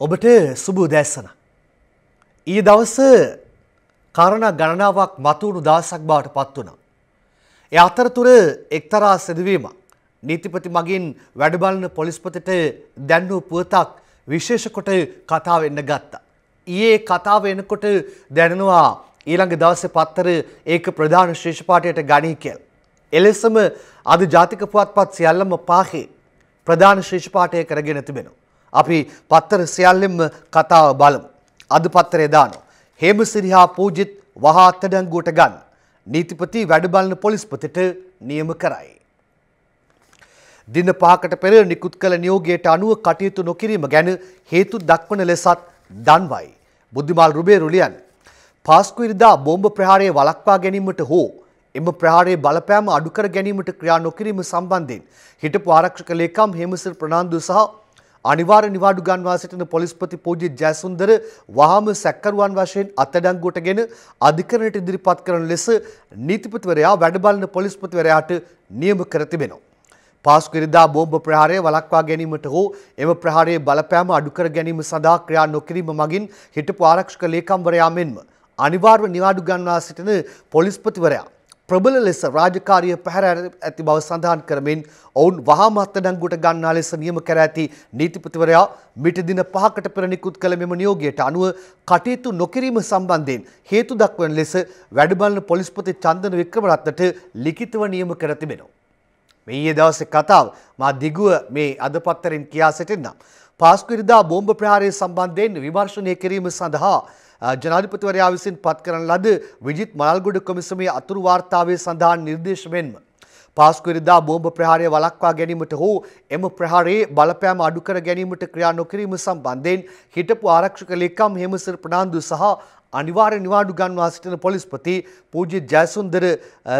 ඔබට සුබ දැස්සන. ඊ දවස කරණ ගණනාවක් මතුවුණු දවසක් බවට පත් වුණා. ඒ අතරතුර එක්තරා සිදුවීමක් නීතිපති මගින් වැඩබලන පොලිස්පතිට දැන්වූ පුවතක් විශේෂ කොට කතා වෙන්න ගත්තා. ඊයේ කතාව එනකොට දැනෙනවා ඊළඟ දවසේ පත්තර ඒක ප්‍රධාන ශේෂපාටයට ගනී කියලා. එලෙසම අද ජාතික පුවත්පත් සියල්ලම පාහේ ප්‍රධාන ශේෂපාටය කරගෙන තිබෙනවා. අපි පත්තර සියල්ලෙම කතාව බලමු. අද පත්තරේ දානවා. හේමසිරි හා පූජිත් වහා අත්අඩංගුවට ගන්න. නීතිපති වැඩබලන පොලිස්පතිට නියම කරයි. දින පහකට පෙර නිකුත් කළ නියෝගයට අනුව කටයුතු නොකිරීම ගැන හේතු දක්වන ලෙසත් දන්වයි. බුද්ධිමාල් රුබේරු ලියන්නේ. පාස්කු ඉරිදා බෝම්බ ප්‍රහාරය වළක්වා ගැනීමට හෝ එම ප්‍රහාරයේ බලපෑම අඩු කර ගැනීමට ක්‍රියා නොකිරීම සම්බන්ධයෙන් හිටපු ආරක්ෂක ලේකම් හේමසිරි ප්‍රනාන්දු සහ අනිවාර්ය නිවාඩු ගන්වා සිටින පොලිස්පති පූජිත් ජයසුන්දර වහාම සැකකරුවන් වශයෙන් අත්අඩංගුවටගෙන අධිකරණයට ඉදිරිපත් කරන ලෙස නීතිපතිවරයා වැඩබලන පොලිස්පතිවරයාට නියම කර තිබෙනවා. පාස්කු ඉරිදා බෝම්බ ප්‍රහාරය වළක්වා ගැනීමට හෝ එම ප්‍රහාරයේ බලපෑම අඩු කර ගැනීම සඳහා ක්‍රියා නොකිරීම මගින් හිටපු ආරක්ෂක ලේකම්වරයා මෙන්ම අනිවාර්ය නිවාඩු ගන්වා සිටින පොලිස්පතිවරයා ප්‍රබල ලෙස රාජකාරිය පැහැර ඇති බව සඳහන් කරමින් ඔවුන් වහාම අත්අඩංගුවට ගන්නා ලෙස නියම කර ඇති නීතිපතිවරයා මිට දින පහකට පෙර නිකුත් කළ මෙම නියෝගයට අනුව කටයුතු නොකිරීම සම්බන්ධයෙන් හේතු දක්වන ලෙස වැඩබලන පොලිස්පති චන්දන වික්‍රමරත්නට ලිඛිතව නියම කර තිබෙනවා. මේ ඊයේ දවසේ කතාව මා දිගුව මේ අද පත්තරෙන් කියා සිටින්නම්. පාස්කු ඉරිදා බෝම්බ ප්‍රහාරය සම්බන්ධයෙන් විමර්ශනය කිරීම සඳහා ජනාධිපතිවරයා විසින් පත් කරන ලද විජිත් මලල්ගොඩ කොමිසමේ අතුරු වාර්තාවේ සඳහන් නිර්දේශ මෙන්ම පාස්කු ඉරිදා බෝම්බ ප්‍රහාරය වළක්වා ගැනීමට හෝ එම ප්‍රහාරයේ බලපෑම අඩු කර ගැනීමට ක්‍රියා නොකිරීම සම්බන්ධයෙන් හිටපු ආරක්ෂක ලේකම් හේමසිරි ප්‍රනාන්දු සහ අනිවාර්ය නිවාඩු ගන්වා සිටින පොලිස්පති පූජිත් ජයසුන්දර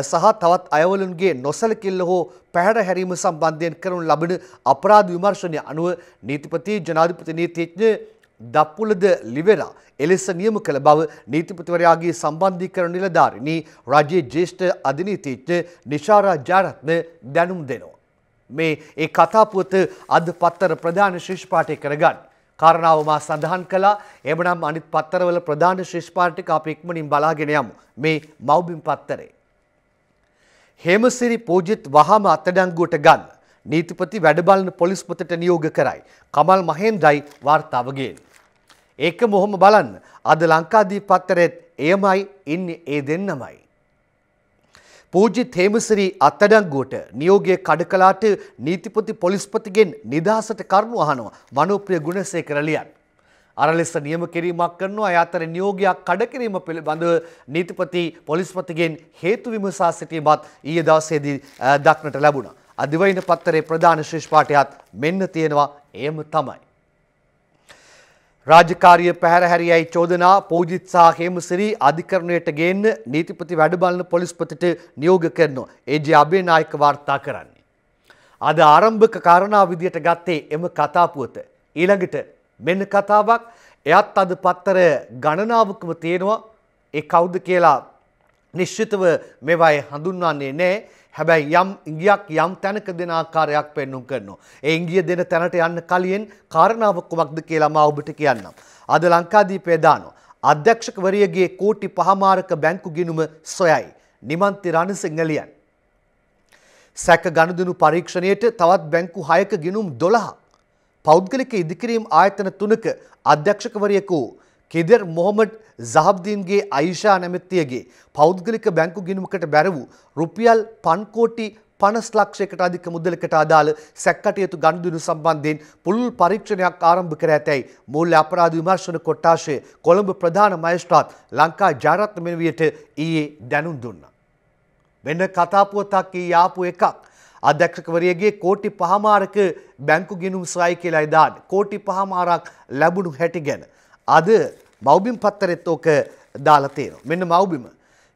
සහ තවත් අයවලුන්ගේ නොසලකිල්ල හෝ පැහැර හැරීම සම්බන්ධයෙන් කරනු ලබන අපරාධ විමර්ශනය අනුව නීතිපති ජනාධිපති නීතිඥ දප්පුලද ලිවෙලා එලෙස නියම කළ බව නීතිපතිවරයාගේ සම්බන්ධීකරණ නිලධාරිණී රජයේ ජ්‍යෙෂ්ඨ අධිනීතිඥ නිශාරා ජයරත්න දැනුම් දෙනවා. මේ ඒ කතාපුවත අද පත්තර ප්‍රධාන ශිෂ්පාටය කරගන්න. කාරණාව මා සඳහන් කළා එමනම් අනිත් පත්තරවල ප්‍රධාන ශිෂ්පාටික අපි ඉක්මනින් බලාගෙන යමු. මේ මව්බිම් පත්තරේ. හේමසිරි පූජිත් වහාම අත්අඩංගුවට ගන්න. නීතිපති වැඩබලන පොලිස්පතට නියෝග කරයි. කමල් මහේන්ද්‍රයි වාර්තාව ගේන්නේ. ඒක මොහොම බලන්න. අද ලංකාදීප පත්තරෙත් එයමයි ඉන්නේ ඒ දෙන්නමයි. පූජිත් හේමසිරි අත්අඩංගුවට නියෝගය කඩකලාට නීතිපති පොලිස්පතිගෙන් නිදහසට කරුණු අහනවා මනෝප්‍රිය ගුණසේකර ලියන්. අර ලෙස නියම කිරීමක් කරනවා ඒ අතර නියෝගයක් කඩ කිරීම පිළිබඳව නීතිපති පොලිස්පතිගෙන් හේතු විමසා සිටීමත් ඊයේ දවසේදී දක්නට ලැබුණා. අදිවයින පත්තරේ ප්‍රධාන ශිෂ්පාටයත් මෙන්න තියෙනවා එයම තමයි. රාජකාරිය පැහැර හැරියයි චෝදනා පූජිත් සහ හේමසිරි අධිකරණයට ගේන්න නීතිපති වැඩබලන පොලිස්පතිට නියෝග කරනවා. ඒ.ජේ. අබේනායක වාර්තා කරන්නේ. අද ආරම්භක කාරණා විදියට ගත්තේ එම කතාපුවත. ඊළඟට මෙන්න කතාවක් එයත් අද පත්තර ගණනාවකම තියෙනවා. ඒ කවුද කියලා නිශ්චිතව මේවායි හඳුන්වන්නේ නැහැ. හැබැයි යම් ඉංගියක් යම් තැනක දෙන ආකාරයක් පෙන්눔 කරනවා. ඒ ඉංගිය දෙන තැනට යන්න කලින් කාරණාව කුමක්ද කියලා මා ඔබට කියන්නම්. අද ලංකාදීපේ දානවා. අධ්‍යක්ෂකවරියගේ කෝටි පහමාරක බැංකු ගිණුම සොයයි. නිමන්ති රණසිංහලියන්. සැක ගණදුණු පරීක්ෂණයට තවත් බැංකු 6ක ගිණුම් 12. පෞද්ගලික ඉදිකිරීම් ආයතන 3ක අධ්‍යක්ෂකවරියකු කෙදර් මොහොමඩ් සහබ්දීන්ගේ අයිෂා නැමැත්තියගේ පෞද්ගලික බැංකු ගිණුමකට බැර වූ රුපියල් පන්කෝටි පනස් ලක්ෂයකට අධික මුදලකට අදාළ සැක්කටයුතු ගණදුනු සම්බන්ධයෙන් පුළුල් පරීක්ෂණයක් ආරම්භ කර ඇතැයි මූල්‍ය අපරාධ විමර්ශන කොට්ටාශය කොළඹ ප්‍රධාන මයිස්ත්‍රාත් ලංකා ජාරත්න මෙනවියට ඊයේ දැනුම් දුන්නා. වෙන කතාපුවතක් ඊ ආපු එකක්. අධ්‍යක්ෂකවරියගේ කෝටි පහමාරක බැංකු ගිනුම් සොයයි කියලා ඉදාන්න කෝටි පහමාරක් ලැබුණු හැටි ගැන. අද මවබිම් පත්තරෙත් ඕක දාලා තියෙනවා. මෙන්න මවබිම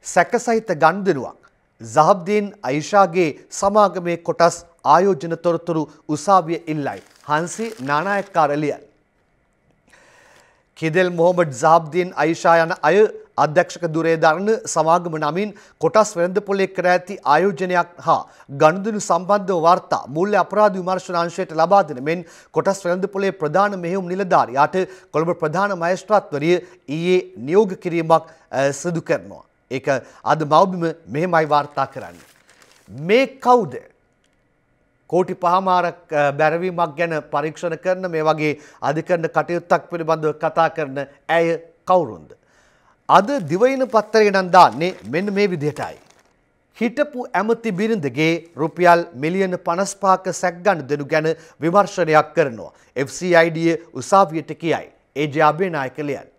සැකසහිත ගන්දනුවක්. සහබ්දීන් අයිෂාගේ සමාගමේ කොටස් ආයෝජන තොරතුරු උසාවිය ඉල්ලයි. හන්සි නානායක්කාර ලියන්. කිදෙල් මොහොමඩ් සහබ්දීන් අයිෂා යන අය අධ්‍යක්ෂක දුරේ දරණ සමාගම නමින් කොටස් වෙළඳ පොලේ කර ඇති ආයෝජනයක් හා ගනුදෙනු සම්බන්ධව වාර්තා මූල්‍ය අපරාධ විමර්ශන අංශයට ලබා දෙන මෙන් කොටස් වෙළඳ පොලේ ප්‍රධාන මෙහෙයුම් නිලධාරියාට කොළඹ ප්‍රධාන මහේස්ත්‍රාත්වරිය ඊයේ නියෝග කිරීමක් සිදු කරනවා. ඒක අද මවබිම මෙහෙමයි වාර්තා කරන්නේ. මේ කවුද? කෝටි පහමාරක් බැරවීමක් ගැන පරීක්ෂණ කරන මේ වගේ අධිකරණ කටයුත්තක් පිළිබඳව කතා කරන ඇය කවුරුන්ද. අද දිවයින පත්තරය නම් දාන්නේ මෙන්න මේ විදිහටයි. හිටපු ඇමති බිරිඳගේ රුපියල් මිලියන පනස්පාක සැක්ගන්න දෙනු ගැන විමර්ශනයක් කරනවා. FCID උසාවියට කියයි. ඒජ අභේනායක ලියන්.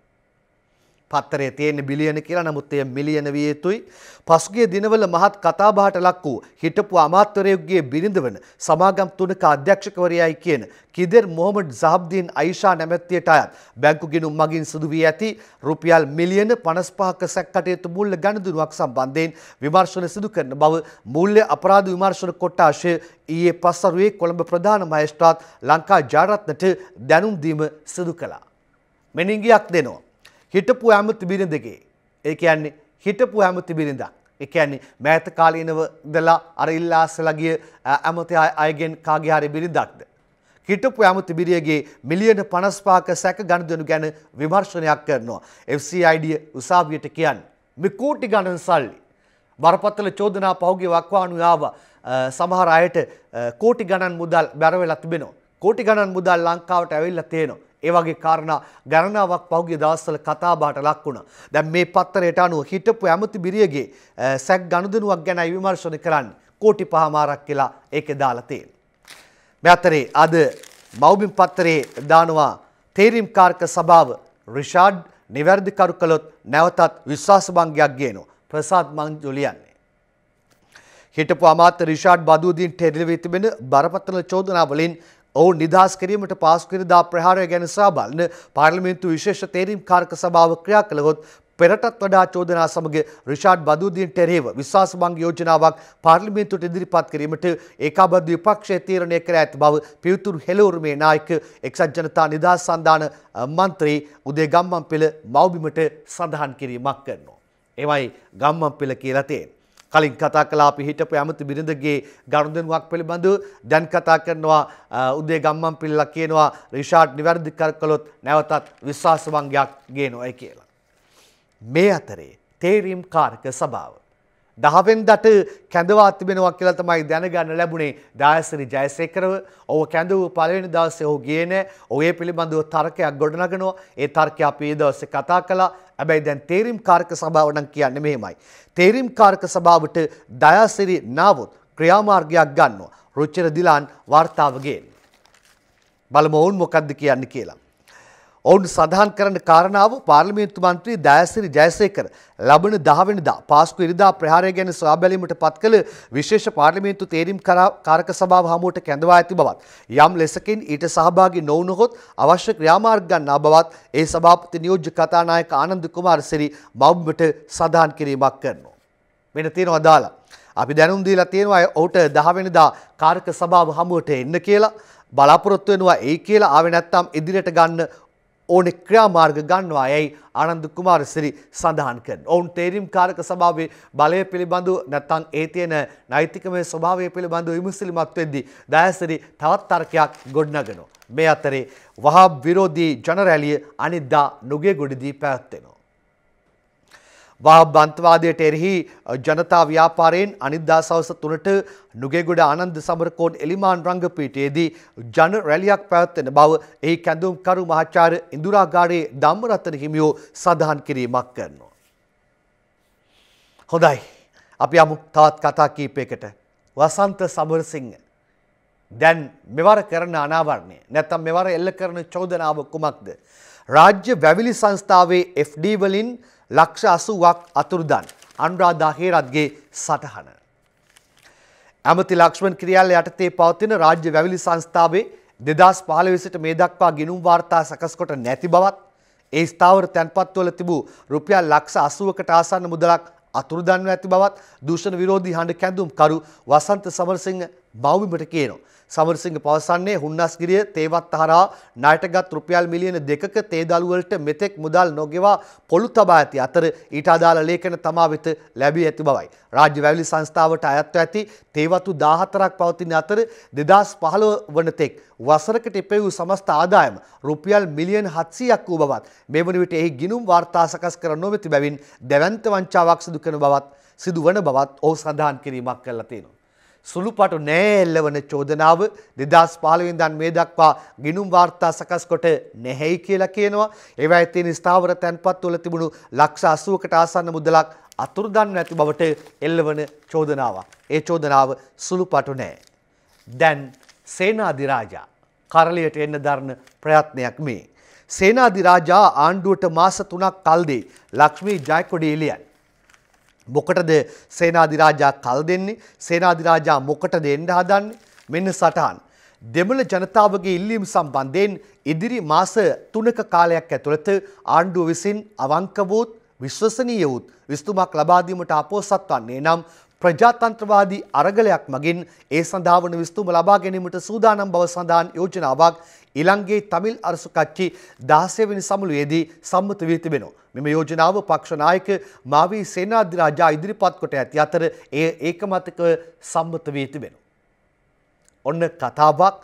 පත්තරේ තියෙන බිලියන කියලා නමුත් එය මිලියන විය යුතුයි. පසුගිය දිනවල මහත් කතාබහට ලක් වූ හිටපු අමාත්‍යවරයෙකුගේ බිරිඳ වන සමාගම් තුනක අධ්‍යක්ෂකවරයයි කියන කිදර් මොහමඩ් සහබ්දීන් අයිෂා නැමැත්තියට අයත් බැංකු ගිණුම් මගින් සිදු වී ඇති රුපියල් මිලියන 55ක සැකකටයුතු මූල්‍ය ගණදුනුවක් සම්බන්ධයෙන් විමර්ශන සිදු කරන බව මූල්‍ය අපරාධ විමර්ශන කොට්ටාශය ඊයේ පස්වරුවේ කොළඹ ප්‍රධාන මහේස්ත්‍රාත් ලංකා ජාරත්නට දැනුම් දීම සිදු කළා. මෙනින්ගියක් දෙනවා. හිටපු ඇමති බිරිඳගේ. ඒ කියන්නේ හිටපු ඇමති බිරිඳක්. ඒ කියන්නේ මෑත කාලීනව දලා අර ඉල්ලාස්සලා ගිය ඇමති අයගෙන් කාගේ හරි බිරිඳක්ද. හිටපු ඇමති බිරියගේ මිලියන 55ක සැක ගනුදෙනු ගැන විමර්ශනයක් කරනවා. FCID උසාවියට කියන්නේ මේ කෝටි ගණන් සල්ලි. බරපතල චෝදනා පහුගිය වක්වානු ආවා සමහර අයට කෝටි ගණන් මුදල් බැරවෙලා තිබෙනවා. කෝටි ගණන් මුදල් ලංකාවට ඇවිල්ලා තියෙනවා. ඒ වගේ කාරණා ගණනාවක් පහුගිය දවස්වල කතාබහට ලක් වුණා. දැන් මේ පත්තරයට අනුව හිටපු ඇමති බිරියගේ සැක් ගනුදෙනුවක් ගැන විමර්ශන කරන්නේ කෝටි පහමාරක් කියලා ඒකේ දාලා තියෙනවා. මේ අතරේ අද මව්බිම් පත්තරේ දානවා තේරීම් කාර්ක සභාව රිෂාඩ් නිවැරදි කරු කළොත් නැවතත් විශ්වාස භංගයක් ගේනවා. ප්‍රසාද් මංජුලියන්නේ. හිටපු අමාත්‍ය රිෂාඩ් බදුදීන්ට එල්ලවී තිබෙන බරපතල චෝදනා වලින් ඔවුන් නිදහස් කිරීමට පාස්කිරදා ප්‍රහාරය ගැන සාබලන පාර්ලිමේන්තු විශේෂ තේරීම් කාර්ක සභාව ක්‍රියා කළහොත් පෙරටත් වඩා චෝදනා සමග රිෂාඩ් බදුදීන්ට එරෙහිව විශ්වාස භංග යෝජනාවක් පාර්ලිමේන්තුවට ඉදිරිපත් කිරීමට ඒකාබද්ධ විපක්ෂය තීරණය කර ඇති බව පියුතුරු හෙළවුරුමේ නායක එක්සත් ජනතා නිදහස් සන්ධාන මන්ත්‍රී උදේ ගම්මන්පිල මව්බිමට සඳහන් කිරීමක් කරනවා. එවයි ගම්මන්පිල කියලා තියෙන. කලින් කතා කලා අපි හිටපු ඇමති බිරිඳගේ ගනුදෙනුවක් පිළිබඳව දැන් කතා කරනවා උදේ ගම්මන් පිල්ලා කියනවා රිෂාඩ් නිවැරදි කර කළොත් නැවතත් විශ්වාසවංගයක් ගේනොයි කියලා. මේ අතරේ තේරීම් කාරක සභාව. දහවෙන්දට කැඳවා තිබෙනවා කියලා තමයි දැනගන්න ලැබුණේ දායසිරි ජයසේකරව. ඔහු කැඳවූ පළවෙනි දවසේ ඔහු ගියේ නැහැ. ඔහු ඒ පිළිබඳව තර්කයක් ගොඩනගනවා. ඒ තර්කය අපි ඒ දවසේ කතා කළා. හැබැයි දැන් තේරීම් කාරක සභාව නම් කියන්නේ මෙහෙමයි. තේරීම් කාරක සභාවට දයාසිරි නාවොත් ක්‍රියාමාර්ගයක් ගන්නවා. රුචිර දිලාන් වාර්තාව ගේන්න. බලමු ඔවුන් මොකද්ද කියන්නේ කියලා. ඔවුන් සඳහන් කරන කාරණාව පාර්ලිමේන්තු මන්ත්‍රී දයාසිරි ජයසේකර ලබන 10 වෙනිදා පාස්කු ඉරිදා ප්‍රහාරය ගැන සොයා බැලීමට පත් කළ විශේෂ පාර්ලිමේන්තු තේරීම් කාරක සභාව හමුවට කැඳවා ඇති බවත් යම් ලෙසකින් ඊට සහභාගී නොවුනහොත් අවශ්‍ය ක්‍රියාමාර්ග ගන්නා බවත් ඒ සභාපති නියෝජ්‍ය කතානායක ආනන්ද කුමාරසිරි මව්බිමට සඳහන් කිරීමක් කරනවා. මෙන්න තියෙනවා දාලා. අපි දැනුම් දීලා තියෙනවා ඔහුට 10 වෙනිදා කාරක සභාව හමුවට එන්න කියලා බලාපොරොත්තු වෙනවා ඒ කියලා ආවේ නැත්නම් ඉදිරියට ගන්න ඕනෙ ක්‍රියාමාර්ග ගන්නවා යැයි ආනන්ද කුමාරසිරි සඳහන් කරන. ඔවුන් තේරීම් කාරක සභාවේ බලය පිළිබඳු නැත්තං ඒ තියෙන නෛතිකමය ස්වභාවය පිළිබඳු විමසිලිමත් වෙද්දී දයසිරි තවත් තර්කයක් ගොඩනගනවා. මේ අතරේ වහා විරෝධී ජනරැලිය අනිද්දා නුගේ ගොඩිදී පැවැත්වෙනවා. වාහබන්තවාදයට එරෙහි ජනතා ව්‍යාපාරයෙන් අනිද්දා සවස තුනට නුගේගොඩ ආනන්ද සමරකෝන් එලිමාන් රංගපීඨයේදී ජන රැලියක් පැවැත්වෙන බව එහි කැඳවුම්කරු මහාචාර්ය ඉන්දුරාගාරයේ ධම්මරතන හිමියෝ සඳහන් කිරීමක් කරනවා. හොඳයි. අපි යමු තවත් කතා කීපයකට. වසන්ත සමරසිංහ දැන් මෙවර කරන අනාවරණය නැත්තම් මෙවර එල්ල කරන චෝදනාව කුමක්ද? රාජ්‍ය වැවිලි සංස්ථාවේ FD වලින් ලක්ෂ අසුවක් අතුරුදන් අනුරාධා හේරත්ගේ සටහන. ඇමති ලක්ෂ්මන් කිරියල්ල යටතේ පවතින රාජ්‍ය වැවිලි සංස්ථාවේ දෙදස් පාලවිසිට මේ දක්වා ගිනුම් වාර්තා සකස්කොට නැති බවත් ඒ ස්ථාවර තැන්පත්වල තිබූ රුපියල් ලක්ෂ අසුවකට ආසන්න මුදලක් අතුරුදන්ව ඇති බවත් දූෂණ විරෝධී හඬ කැඳුම් කරු වසන්ත සමරසිංහ මව්බිමට කියනවා. සමරසිංහ පවසන්නේ හුන්නස්ගිරිය තේවත් හරහා ණයටගත් රුපියල් මිලියන දෙකක තේ දළුවලට මෙතෙක් මුදල් නොගෙවා පොළු තබා ඇති අතර ඊට අදාළ ලේඛන තමා වෙත ලැබී ඇති බවයි. රාජ්‍ය වැවිලි සංස්ථාවට අයත්ව ඇති තේවතු 14ක් පවතින අතර 2015 වන තෙක් වසරකට එපෙව් සමස්ත ආදායම රුපියල් මිලියන 700ක් වූ බවත් මේ වන විට එහි ගිණුම් වාර්තා සකස් කර නොමැති බැවින් දැවැන්ත වංචාවක් සිදු කරන බවත් සිදුවන බවත් ඔහු සඳහන් කිරීමක් කරලා තියෙනවා. සුළුපටු නෑල්ලවන චෝදනාව දෙදස් පාලවින්දන් මේ දක්වා ගිනුම් වාර්තා සකස් කොට නැහැයි කියලා කියනවා ඒවා ඇතින් ස්ථාවර තැන්පත් තුළ තිබුණු ලක්ෂ අසුවකට ආසන්න මුදලක් අතුරුදන් නැති බවට එල්ලවන චෝදනාවක්. ඒ චෝදනාව සුළුපටු නෑ. දැන් සේනාධිරාජා කරලියට එන්න දරන ප්‍රයත්නයක් මේ. සේනාධිරාජා ආණ්ඩුවට මාස තුනක් කල්දේ ලක්ෂ්මී ජයකොඩි එලියන්. මොකටද සේනාධිරාජා කල් දෙන්නේ? සේනාධිරාජා මොකටද එන්න හදන්නේ? මෙන්න සටහන්. දෙමළ ජනතාවගේ ඉල්ලීම් සම්බන්ධයෙන් ඉදිරි මාස තුනක කාලයක් ඇතුළත ආණ්ඩුව විසින් අවංක වූත් විශ්වසනීය වූත් විස්තුමක් ලබා දීමට අපෝසත් වන්නේ නම් ප්‍රජාතන්ත්‍රවාදී අරගලයක් මගින් ඒ සඳහා වන විස්තුම ලබා ගැනීමට සූදානම් බව සඳහන් යෝජනාවක් ඉලංගේ තමිල් අරසු කච්චි 16 වෙනි සමුළුවේදී සම්මත වී තිබෙනවා. මෙම යෝජනාව පක්ෂ නායක මාවී සේනාධිරාජා ඉදිරිපත් කොට ඇති අතර එය ඒකමතකව සම්මත වී තිබෙනවා. ඔන්න කතාවක්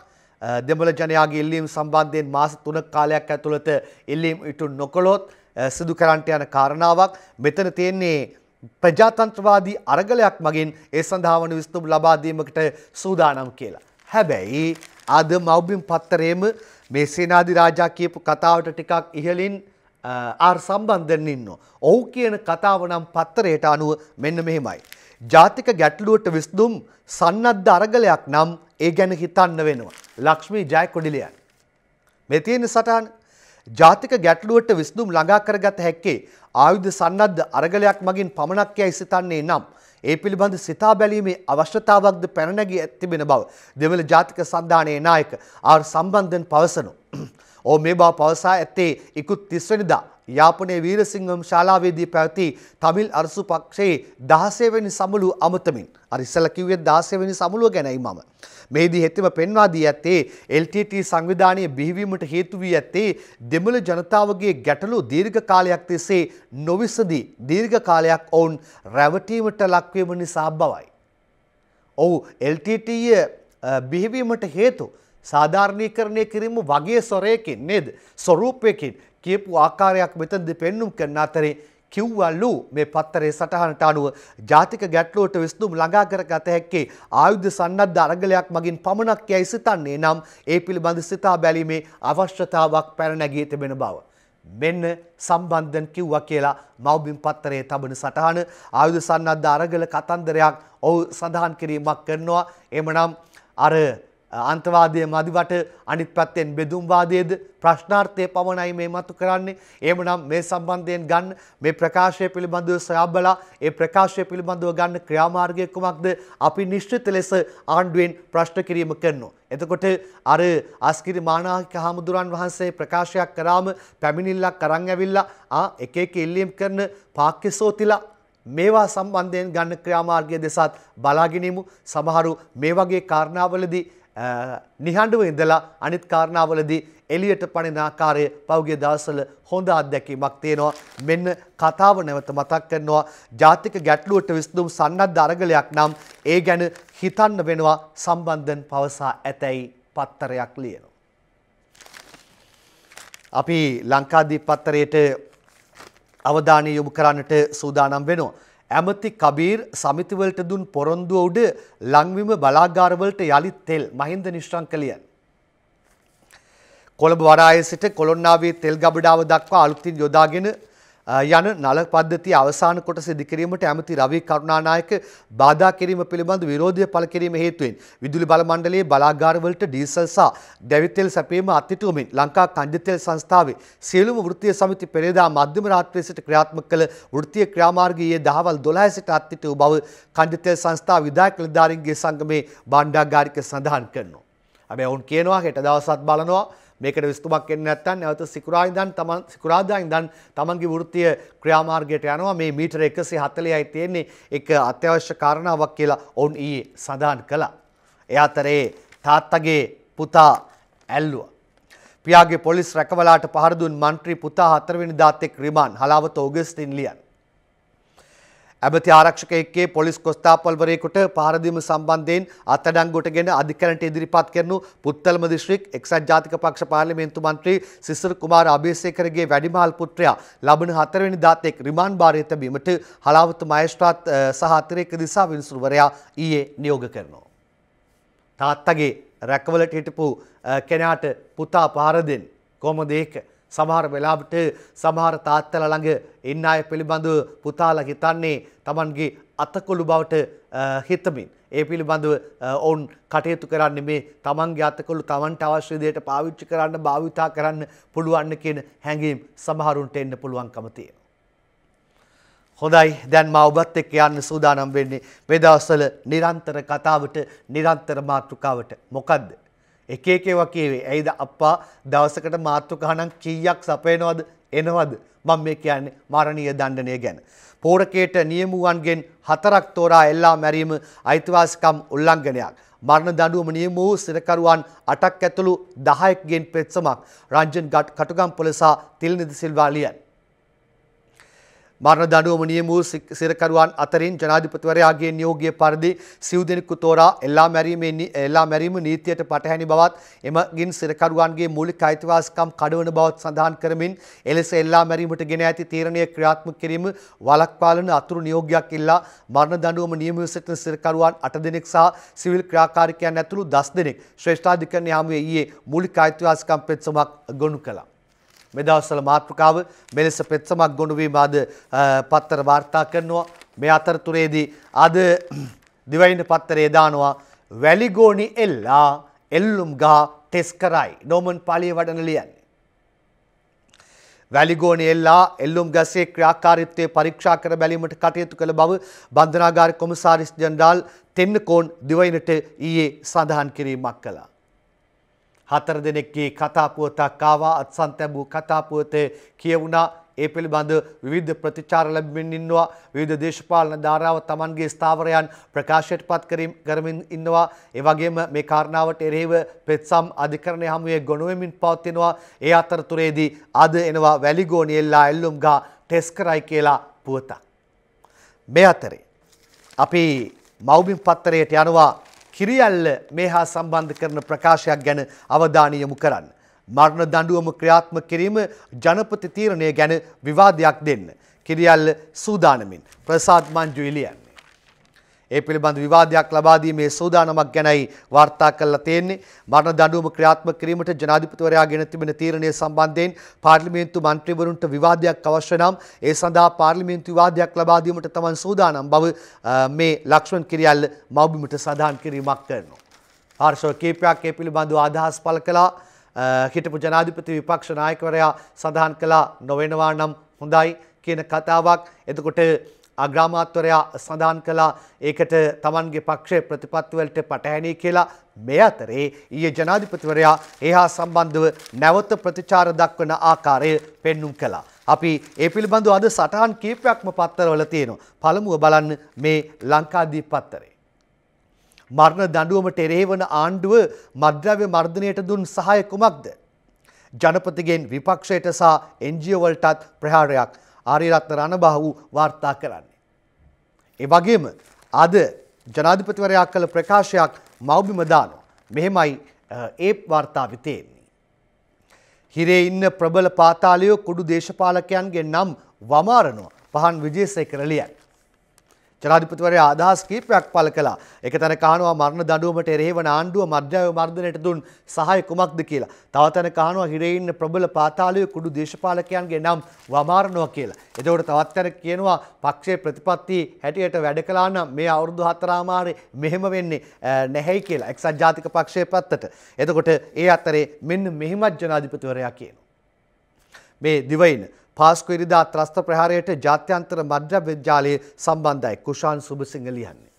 දෙමළ ජනයාගේ ඉල්ලීම් සම්බන්ධයෙන් මාස 3ක කාලයක් ඇතුළත ඉල්ලීම් ඉටු නොකළොත් සිදු කරන්නට යන කාරණාවක් මෙතන තියෙන්නේ ප්‍රජාතන්ත්‍රවාදී අරගලයක් මගින් ඒ සඳහා වන විස්තුම් ලබා දීමකට සූදානම් කියලා. හැබැයි අද මව්බිම් පත්තරේම මේ සේනාධි රාජා කියපු කතාවට ටිකක් ඉහලින් ආර් සම්බන්ධයෙන් ඉන්නවා. ඔහු කියන කතාව නම් පත්තරයට අනුව මෙන්න මෙහෙමයි. ජාතික ගැටලුවට විසඳුම් සන්නද්ධ අරගලයක් නම් ඒ ගැන හිතන්න වෙනවා. ලක්ෂ්මී ජයකොඩිලියන්. මේ තියෙන සටහන ජාතික ගැටලුවට විසඳුම් ළඟා කරගත හැක්කේ ආයුධ සන්නද්ධ අරගලයක් මගින් පමණක් යයි සිතන්නේ නම් ඒ පිළිබඳ සිතා බැලීමේ අවශ්‍යතාවක්ද පැන නැගී තිබෙන බව දෙමළ ජාතික සන්ධානයේ නායක ආර් සම්බන්ධන් පවසනු. ඕ මේ බව පවසා ඇත්තේ ඉකුත් 30 වෙනිදා යාපනයේ වීරසිංහම් ශාලාවේදී පැවති තමිල් අරසු පක්ෂයේ 16 වෙනි සමුළුව අමතමින් අර ඉස්සලා කිව්වේ 16 වෙනි සමුළුව ගැනයි මම. මේදී හෙතෙම පෙන්වා දී ඇත්තේ LTT සංවිධානයේ බිහිවීමට හේතු වී ඇත්තේ දෙමළ ජනතාවගේ ගැටලු දීර්ඝ කාලයක් තිස්සේ නොවිසදී දීර්ඝ කාලයක් ඔවුන් රැවටීමට ලක්වීම නිසා බවයි. ඔවු LTT බිහිවීමට හේතු සාධාරණීකරණය කිරීම වගේ සොරයකින් නේද ස්වරූපයකින් කියපු ආකාරයක් මෙතනදී පෙන්눔 කරන අතරේ කිව්වලු මේ පත්තරේ සටහනට අනුව ජාතික ගැටලුවට විසඳුම් ළඟා කරගත හැක්කේ ආයුධ සන්නද්ධ අරගලයක් මගින් පමණක් යයි සිතන්නේ නම් ඒ පිළිබඳ සිතා බැලීමේ අවශ්‍යතාවක් පැන නැගී තිබෙන බව. මෙන්න සම්බන්ධන් කිව්වා කියලා මව්බිම් පත්තරේ තබන සටහන ආයුධ සන්නද්ධ අරගල කතන්දරයක් ඔහු සඳහන් කිරීමක් කරනවා. එමනම් අර අන්තවාදය මදිවට අනිත් පැත්තෙන් බෙදුම්වාදයේද ප්‍රශ්නාර්ථය පමණයි මේ මතු කරන්නේ. එහෙමනම් මේ සම්බන්ධයෙන් ගන්න මේ ප්‍රකාශය පිළිබඳව සොයා බලා ඒ ප්‍රකාශය පිළිබඳව ගන්න ක්‍රියාමාර්ගය කුමක්ද අපි නිශ්චිත ලෙස ආණ්ඩුවෙන් ප්‍රශ්න කිරීම කරනවා. එතකොට අර අස්කිරි මානාහික හාමුදුරන් වහන්සේ ප්‍රකාශයක් කරාම පැමිණිල්ලක් අරන් ඇවිල්ලා ආ එක එක ඉල්ලීම් කරන පාක්‍යසෝතිලා මේවා සම්බන්ධයෙන් ගන්න ක්‍රියාමාර්ගය දෙසත් බලාගෙනමු සමහරු මේ වගේ කාරණාවලදී නිහඬව ඉඳලා අනිත් කාරණාවලදී එළියට පනින ආකාරය පෞගේ දවස්වල හොඳ අත්දැකීමක් තියෙනවා. මෙන්න කතාව නැවත මතක් කරනවා. ජාතික ගැටලුවට විසඳුම් සන්නද්ධ අරගලයක් නම් ඒ ගැන හිතන්න වෙනවා සම්බන්ධන් පවසා ඇතැයි පත්තරයක් ලියනවා. අපි ලංකාදීප පත්තරයට අවධානය යොමු කරන්නට සූදානම් වෙනවා. ඇමති කබීර් සමිතිවලට දුන් පොරොන්දුව උඩ ලංවිම බලාගාරවලට යළිත් තෙල් මහින්ද නිශ්්‍රංකලියන්. කොළඹ වරාය සිට කොළොන්නාවේ තෙල් ගබඩාව දක්වා අලුතින් යොදාගෙන යන නල පද්ධතිය අවසාන කොටස ඉදිකිරීමට ඇමති රවි කරුණානායක බාධා කිරීම පිළිබඳ විරෝධය පළ කිරීම හේතුවෙන් විදුලි බල මණ්ඩලයේ බලාගාරවලට ඩීසල් සහ දැවිතෙල් සැපීම අත්හිටුවමින් ලංකා කණ්ඩතෙල් සංස්ථාවේ සියලුම වෘත්තීය සමිති පෙරේදා මධ්‍යම රාත්‍රියේ සිට ක්‍රියාත්මක කළ වෘත්තීය ක්‍රියාමාර්ගයේ දහවල් 12 සිට අත්හිටු බව කණ්ඩතෙල් සංස්ථාව විධායක නිලධාරීන්ගේ සංගමේ භාණ්ඩාගාරික සඳහන් කරනවා. හැබැයි ඔවුන් කියනවා හෙට දවසත් බලනවා මේකට විස්තුමක් එන්නේ නැත්නම් නැවත සිකුරාදා ඉඳන් තමන් සිකුරාදා ඉඳන් තමන්ගේ වෘත්තීය ක්‍රියාමාර්ගයට යනවා මේ මීටර 140යි තියෙන්නේ ඒක අත්‍යවශ්‍ය කාරණාවක් කියලා ඔවුන් ඊයේ සඳහන් කළා. ඒ අතරේ තාත්තගේ පුතා ඇල්ලුව. පියාගේ පොලිස් රැකවලාට පහරදුන් මන්ත්‍රී පුතා හතරවෙනි දාතෙක් රිමාන් හලාවත ඔගස්ටින් ලියන්. ඇබති ආරක්ෂකයෙක්ගේ පොලිස් කොස්තාපල්වරයෙකුට පාරදීම සම්බන්ධයෙන් අත්අඩංගුවටගෙන අධිකරණයට ඉදිරිපත් කරනු පුත්තලම දිස්ත්‍රික් එක්සත් ජාතික පක්ෂ පාර්ලිමේන්තු මන්ත්‍රී සිසිර කුමාර අබේසේකරගේ වැඩිමහල් පුත්‍රයා ලබන හතරවෙනි දාතෙක් රිමාන්ඩ් භාරයේ තැබීමට හලාවත මහේස්ත්‍රාත් සහ අතිරේක දිසා විනිසුරුවරයා ඊයේ නියෝග කරනවා. තාත්තගේ රැකවලට හිටපු කෙනාට පුතා පාර දෙන්න කොහොමද ඒක සමහර වෙලාවට සමහර තාත්තලා ළඟ ඉන්න අය පිළිබඳව පුතාලා හිතන්නේ Tamanගේ අතකොළු බවට හිතමින්. ඒ පිළිබඳව ඔවුන් කටයුතු කරන්නේ මේ Tamanගේ අතකොළු Tamanට අවශ්‍ය දෙයට පාවිච්චි කරන්න භාවිතා කරන්න පුළුවන් කියන හැඟීම් සමහරුන්ට එන්න පුළුවන්කම තියෙනවා. හොඳයි. දැන් මා ඔබත් එක්ක යන්න සූදානම් වෙන්නේ මේ දවස්වල නිරන්තර කතාවට නිරන්තර මාතෘකාවට. මොකද්ද? එක එක ඒවා කියවේ. ඇයිද අප්පා දවසකට මාතෘකානම් කීයක් සපයනවද එනවද? මම මේ කියන්නේ මරණීය දණ්ඩනය ගැන. පෝරකයට නියමුවන්ගෙන් හතරක් තෝරා එල්ලා මැරීම අයිතිවාසිකම් උල්ලංඝනයක්. මරණ දඬුවම නියම වූ සිරකරුවන් 8ක් ඇතුළු 10ක්ගෙන් පෙත්සමක් රංජන් කටුගම්පොළ සහ තිල්නිදි සිල්වා ලියන. මරණ දඬුවම නියම වූ සිරකරුවන් අතරින් ජනාධිපතිවරයාගේ නියෝගය පරිදි සිව් දෙනෙකු තෝරා එල්ලා මැරීමේ එල්ලා මැරීම නීතියට පටහැනි බවත් එමගින් සිරකරුවන්ගේ මූලික අයිතිවාසිකම් කඩවන බවත් සඳහන් කරමින් එලෙස එල්ලා මැරීමට ගෙන ඇති තීරණය ක්‍රියාත්මක කිරීම වළක්වාලන අතුරු නියෝගයක් ඉල්ලා මරණ දඬුවම නියම වූ සිටින සිරකරුවන් 8 දෙනෙක් සහ සිවිල් ක්‍රියාකාරිකයන් ඇතුළු 10 දෙනෙක් ශ්‍රේෂ්ඨාධිකරණ යාමුවේ ඊයේ මූලික අයිතිවාසිකම් පෙත්සමක් ගොනු කළා. මේ දවස්වල මාතෘකාව මෙලෙස පෙත්සමක් ගොනුවීම අද පත්තර වාර්තා කරනවා. මේ අතරතුරේදී අද දිවයින පත්තරේ දානවා වැලිගෝනි එල්ලා එල්ලුම් ගා ටෙස් කරයි. නෝමන් පාලිය වඩන ලියන්නේ. වැලිගෝනි එල්ලා එල්ලුම් ගසේ ක්‍රියාකාරීත්වය පරීක්ෂා කර බැලීමට කටයුතු කළ බව බන්ධනාගාර කොමසාරිස් ජනරාල් තෙන්නකෝන් දිවයිනට ඊයේ සඳහන් කිරීමක් කළා. හතර දෙනෙක්ගේ කතාපුවතක් ආවා. අත්සන් තැබූ කතාපුවත කියවුණා. ඒ පිළිබඳ විවිධ ප්‍රතිචාර ලැබෙමින් ඉන්නවා. විවිධ දේශපාලන ධාරාව Tamanගේ ස්ථාවරයන් ප්‍රකාශයට පත් කරමින් ඉන්නවා. ඒ වගේම මේ කාරණාවට එරෙහිව පෙත්සම් අධිකරණය හමුවේ ගොනු වෙමින් පවතිනවා. ඒ අතරතුරේදී අද එනවා වැලිගෝනි එල්ලා එල්ලුම් ගා ටෙස් කරයි කියලා පුවතක්. මේ අතරේ අපි මව්බිම් පත්තරයට යනවා. කිරියල්ල මේ හා සම්බන්ධ කරන ප්‍රකාශයක් ගැන අවධානය යොමු කරන්න. මරණ දඬුවම ක්‍රියාත්මක කිරීම ජනපති තීරණය ගැන විවාදයක් දෙන්න. කිරියල්ල සූදානමින් ප්‍රසාද් මංජු ඉලියන්. ඒ පිළිබඳ විවාදයක් ලබා දීමේ සූදානමක් ගැනයි වාර්තා කරලා තියෙන්නේ. මරණ දඬුවම ක්‍රියාත්මක කිරීමට ජනාධිපතිවරයා ගෙන තිබෙන තීරණය සම්බන්ධයෙන් පාර්ලිමේන්තු මන්ත්‍රීවරුන්ට විවාදයක් අවශ්‍ය නම් ඒ සඳහා පාර්ලිමේන්තු විවාදයක් ලබා දීමට තමන් සූදානම් බව මේ ලක්ෂ්මන් කිරියල්ල මව්බිමට සඳහන් කිරීමක් කරනවා. හර්ෂව කීපයක් ඒ පිළිබඳව අදහස් පළ කළා. හිටපු ජනාධිපති විපක්ෂ නායකවරයා සඳහන් කළා නොවෙනවා නම් හොඳයි කියන කතාවක්. එතකොට අග්‍රාමාත්වරයා සඳහන් කළා ඒකට තමන්ගේ පක්ෂය ප්‍රතිපත්තිවලට පටහැනී කියලා මේ අතරේ ඊයේ ජනාධිපතිවරයා ඒහා සම්බන්ධව නැවත ප්‍රතිචාර දක්වන ආකාරය පෙන්නුම් කළා. අපි ඒ පිළිබඳව අද සටහන් කීපයක්ම පත්තරවල තියෙනවා. පළමුව බලන්න මේ ලංකාදීප පත්තරේ. මරණ දඬුවමට එරෙහිවන ආණ්ඩුව මද්‍රව්‍ය මර්ධනයට දුන් සහාය කුමක්ද? ජනපතිගෙන් විපක්ෂයට සහ එන්ජියෝ වලටත් ප්‍රහාරයක් ආරියරත්න රණබාහු වාර්තා කරන්නේ. ඒ වගේම අද ජනාධිපතිවරයා කළ ප්‍රකාශයක් මව්බිම දානවා. මෙහෙමයි ඒ වාර්තාවේ තියෙන්නේ. හිරේ ඉන්න ප්‍රබල පාතාලයෝ කුඩු දේශපාලකයන්ගේ නම් වමාරනවා පහන් විජේසේකර ලියන්නේ. ජනාධිපතිවරයා අදහස් කීපයක් පළ කළා. එක තැනක අහනවා මරණ දඬුවමට එරෙහිවන ආණ්ඩුව මධ්‍යව මර්ධනයට දුන් සහාය කුමක්ද කියලා. තව තැනක අහනවා හිරේ ඉන්න ප්‍රබල පාතාලයේ කුඩු දේශපාලකයන්ගේ නම් වමාරනවා කියලා. එතකොට තවත් තැනක කියනවා පක්ෂයේ ප්‍රතිපත්ති හැටියට වැඩ කළා නම් මේ අවුරුදු හතරමාරේ මෙහෙම වෙන්නේ නැහැයි කියලා. එක්සත් ජාතික පක්ෂයේ පැත්තට. එතකොට ඒ අතරේ මෙන්න මෙහිමත් ජනාධිපතිවරයා කියනවා. මේ දිවයින පාස්කු ඉරිදා ත්‍රස්ත ප්‍රහාරයට ජාත්‍යන්තර මද්‍රව්‍ය ජාලයේ සම්බන්ධයි කුෂාන් සුබසිංහ ලියන්නේ.